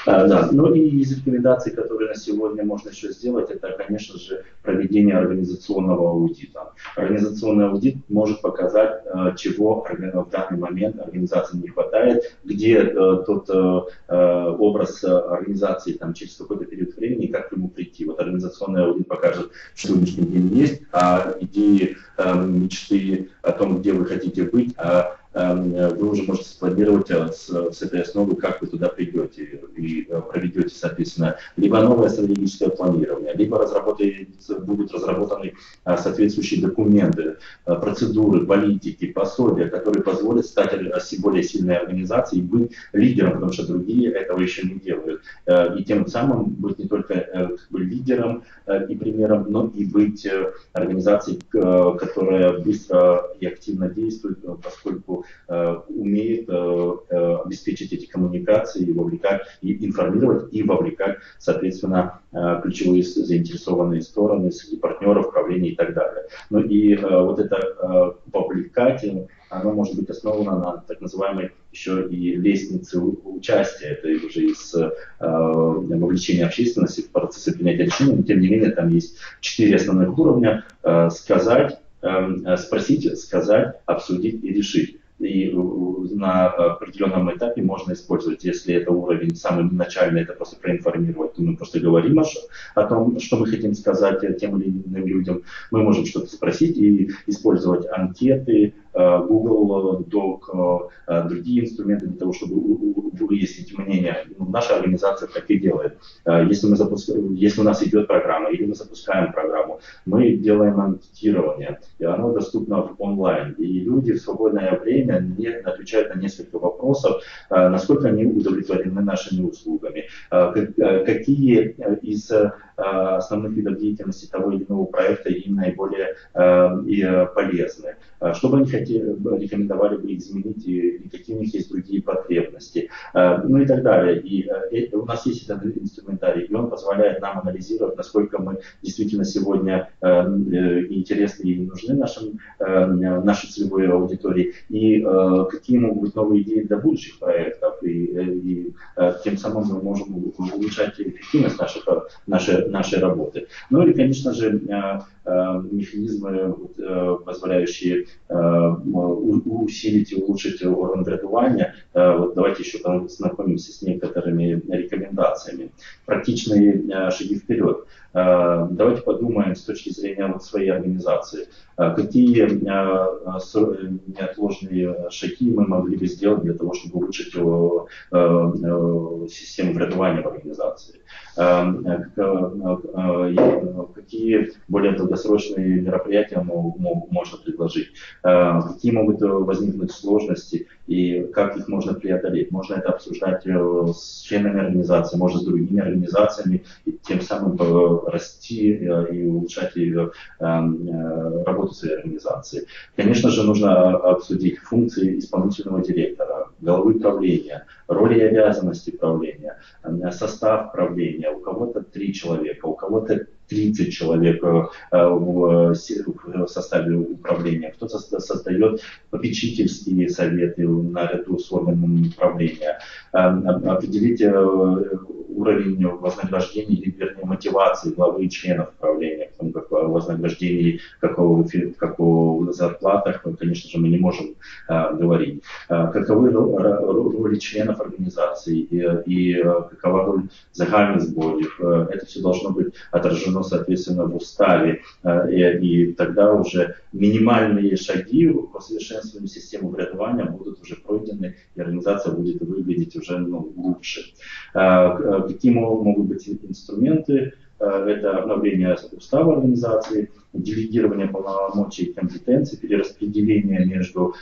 Да. А, да. Ну и из рекомендаций, которые на сегодня можно еще сделать, это, конечно же, проведение организационного аудита. Организационный аудит может показать, э, чего в данный момент организации не хватает, где э, тот э, образ организации там, через какой-то период времени, как к нему прийти. Вот организационный аудит покажет, что сегодняшний день есть, а идеи, мечты о том, где вы хотите быть, а вы уже можете спланировать с, с этой основы, как вы туда придете и э, проведете, соответственно, либо новое стратегическое планирование, либо будут разработаны э, соответствующие документы, процедуры, политики, пособия, которые позволят стать более сильной организацией и быть лидером, потому что другие этого еще не делают. И тем самым быть не только лидером и примером, но и быть организацией, которая быстро и активно действует, поскольку умеет обеспечить эти коммуникации и вовлекать, и информировать, и вовлекать, соответственно, ключевые заинтересованные стороны среди партнеров, правления и так далее. Ну и вот это вовлекать оно может быть основано на так называемой еще и лестнице участия, это уже из э, вовлечения общественности в процессы принятия решений, но тем не менее там есть четыре основных уровня, э, сказать, э, спросить, сказать, обсудить и решить и на определенном этапе можно использовать, если это уровень самый начальный, это просто проинформировать, то мы просто говорим о, том, что мы хотим сказать тем или иным людям. Мы можем что-то спросить и использовать анкеты, Google Doc, э, другие инструменты для того, чтобы выяснить мнение. Ну, наша организация так и делает. Э, если, мы запускаем, если у нас идет программа или мы запускаем программу, мы делаем анкетирование, и оно доступно в онлайн. И люди в свободное время не отвечают на несколько вопросов, насколько они удовлетворены нашими услугами, какие из основных видов деятельности того или иного проекта им наиболее полезны, что бы они хотели рекомендовали бы изменить, и какие у них есть другие потребности, э, ну и так далее. И э, у нас есть этот инструментарий, и он позволяет нам анализировать, насколько мы действительно сегодня э, интересны и нужны нашим, нашей целевой аудитории, и какие могут быть новые идеи для будущих проектов, и, и тем самым мы можем улучшать эффективность наших, нашей, нашей работы. Ну и, конечно же, механизмы, позволяющие усилить и улучшить уровень врядування. Вот давайте еще познакомимся с некоторыми рекомендациями. Практичные шаги вперед. Давайте подумаем с точки зрения вот своей организации, какие неотложные шаги мы могли бы сделать для того, чтобы улучшить систему врядування в организации. Какие более долгосрочные мероприятия можно предложить, какие могут возникнуть сложности и как их можно преодолеть. Можно это обсуждать э, с членами организации, можно с другими организациями, и тем самым э, расти э, и улучшать ее работу своей организации. Конечно же, нужно обсудить функции исполнительного директора, головы правления, роли и обязанности правления, состав правления. У кого-то три человека, у кого-то 30 человек э, в составе управления, кто-то создает попечительские советы наряду с органами управления, эм, определить э, уровень вознаграждения или, вернее, мотивации главы и членов управления, потому как о вознаграждении, как о, как о зарплатах, конечно же, мы не можем э, говорить. Каковы роли членов организации и, и какова роль загальных сборов, это все должно быть отражено отражено, соответственно, в уставе. Э, и, тогда уже минимальные шаги по совершенствованию системы врядования будут уже пройдены, и организация будет выглядеть уже ну, лучше. Э, э, какие могут быть инструменты? Это обновление устава организации, делегирование полномочий и компетенций, перераспределение между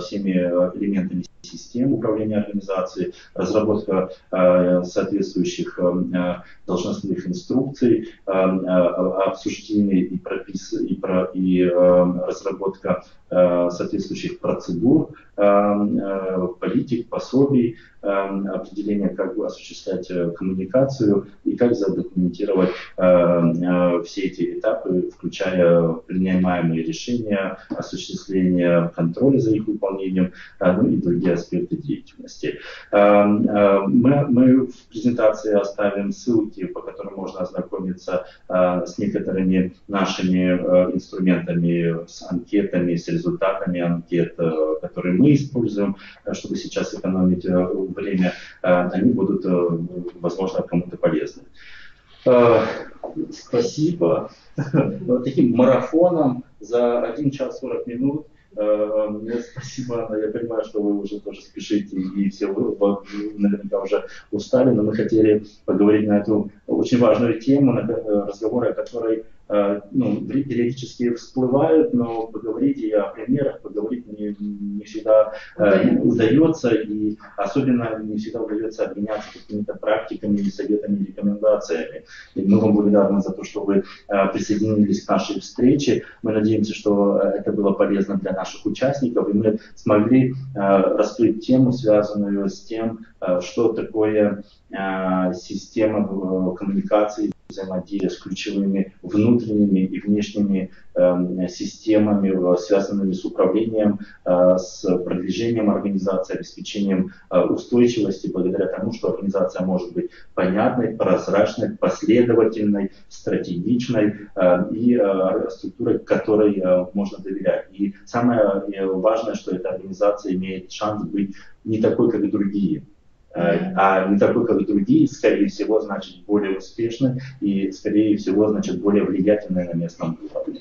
всеми элементами систем управления организацией, разработка э, соответствующих э, должностных инструкций, э, обсуждение и, пропис, и, про, и разработка соответствующих процедур, политик, пособий, определение, как осуществлять коммуникацию и как задокументировать все эти этапы, включая принимаемые решения, осуществление контроля за их выполнением, ну и другие аспекты деятельности. Э, мы, мы в презентации оставим ссылки, по которым можно ознакомиться э, с некоторыми нашими э, инструментами, с анкетами, с результатами анкет, которые мы используем, чтобы сейчас экономить время. Они будут, возможно, кому-то полезны. Спасибо. Таким марафоном за 1 час 40 минут спасибо, я понимаю, что вы уже тоже спешите, и все вы наверняка уже устали, но мы хотели поговорить на эту очень важную тему, э, разговоры о которой э, ну, периодически всплывают, но поговорить и о примерах, поговорить не не, всегда э, удается, и особенно не всегда удается обменяться какими-то практиками, советами, рекомендациями. И мы вам благодарны за то, что вы э, присоединились к нашей встрече. Мы надеемся, что это было полезно для наших участников, и мы смогли э, раскрыть тему, связанную с тем, э, что такое э, система э, коммуникации взаимодействия с ключевыми внутренними и внешними э, системами, связанными с управлением, э, с продвижением организации, обеспечением э, устойчивости, благодаря тому, что организация может быть понятной, прозрачной, последовательной, стратегичной э, и э, структурой, которой э, можно доверять. И самое э, важное, что эта организация имеет шанс быть не такой, как другие а не такой, как другие, скорее всего, значит более успешный и, скорее всего, значит более влиятельный на местном уровне.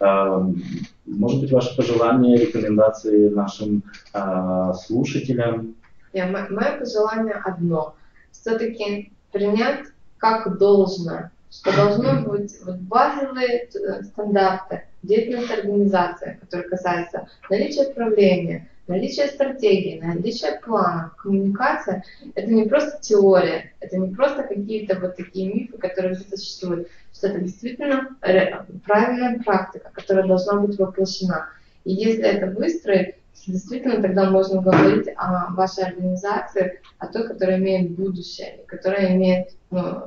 Эм, может быть, ваши пожелания, рекомендации нашим э, слушателям? Yeah, мое пожелание одно. Все-таки принять как должное, что должно быть вот базовые э, стандарты деятельности организации, которые касаются наличия правления, Наличие стратегии, наличие плана, коммуникация – это не просто теория, это не просто какие-то вот такие мифы, которые где-то существуют, что это действительно правильная практика, которая должна быть воплощена. И если это выстроить, действительно тогда можно говорить о вашей организации, о той, которая имеет будущее, которая имеет ну,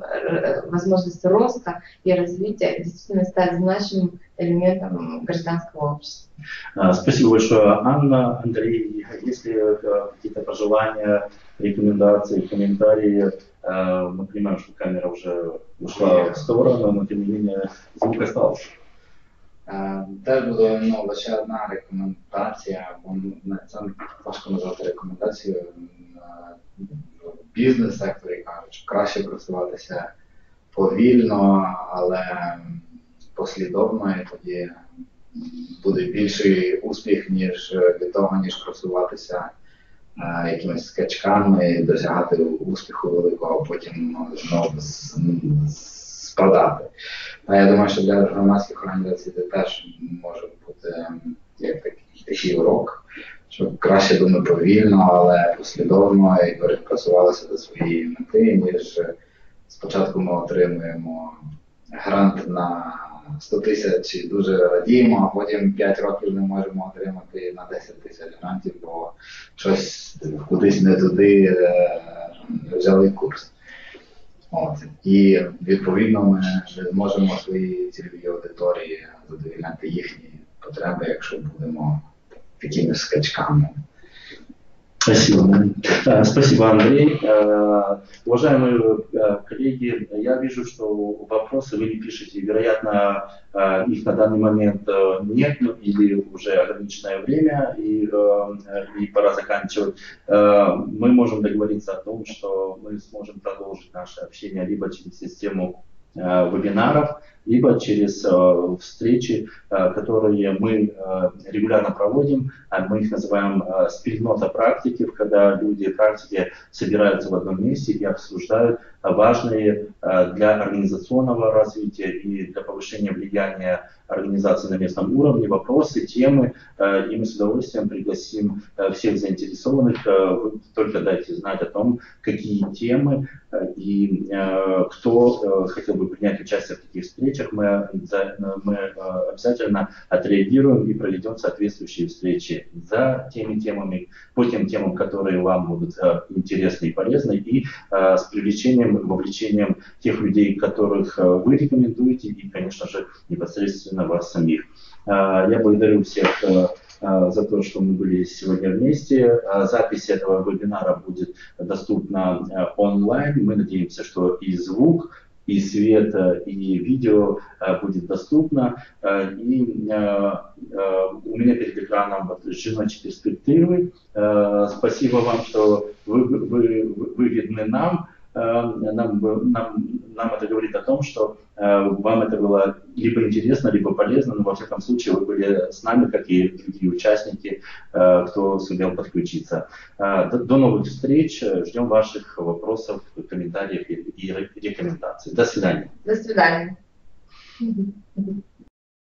возможность роста и развития, действительно стать значимым элементом гражданского общества. А, спасибо большое, Анна, Андрей. Если э, какие-то пожелания, рекомендации, комментарии, э, мы понимаем, что камера уже ушла в сторону, но тем не менее звук остался. Теж буде ну, лише одна рекомендація, бо це важко назвати рекомендацією в бізнес-секторі кажуть, що краще просуватися повільно, але послідовно, і тоді буде більший успіх, ніж від того, ніж просуватися е, якимись скачками і досягати успіху великого, а потім знову спадати. А я думаю, що для громадських організацій це теж може бути як такий, такий урок, що краще думати повільно, але послідовно і перепрацювалися до своєї мети, ніж спочатку ми отримуємо грант на 100 тисяч і дуже радіємо, а потім 5 років не можемо отримати на 10 тисяч грантів, бо щось кудись не туди е, взяли курс. От. І відповідно ми зможемо свої цільові аудиторії задовільняти їхні потреби, якщо будемо такими скачками. Спасибо. Спасибо, Андрей. Уважаемые коллеги, я вижу, что вопросы вы не пишете. Вероятно, их на данный момент нет или уже ограниченное время и, и пора заканчивать. Мы можем договориться о том, что мы сможем продолжить наше общение либо через систему вебинаров, либо через э, встречи, э, которые мы э, регулярно проводим. А мы их называем спильнота практики, когда люди практики собираются в одном месте и обсуждают важные для организационного развития и для повышения влияния организации на местном уровне, вопросы, темы, и мы с удовольствием пригласим всех заинтересованных. Вы только дайте знать о том, какие темы и кто хотел бы принять участие в таких встречах. Мы мы э, обязательно отреагируем и проведем соответствующие встречи за теми темами, по тем темам, которые вам будут э, интересны и полезны, и э, с привлечением, вовлечением тех людей, которых вы рекомендуете, и, конечно же, непосредственно вас самих. Я благодарю всех за то, что мы были сегодня вместе. Запись этого вебинара будет доступна онлайн. Мы надеемся, что и звук и свет, и видео э, будет доступно. Э, и э, у меня перед экраном отражены перспективы. Спасибо вам, что вы, вы, вы видны нам. Эм, нам, нам, нам это говорит о том, что э, вам это было либо интересно, либо полезно, но во всяком случае вы были с нами, как и другие участники, э, кто сумел подключиться. Э, до, новых встреч, ждем ваших вопросов, комментариев и рекомендаций. До свидания. До свидания.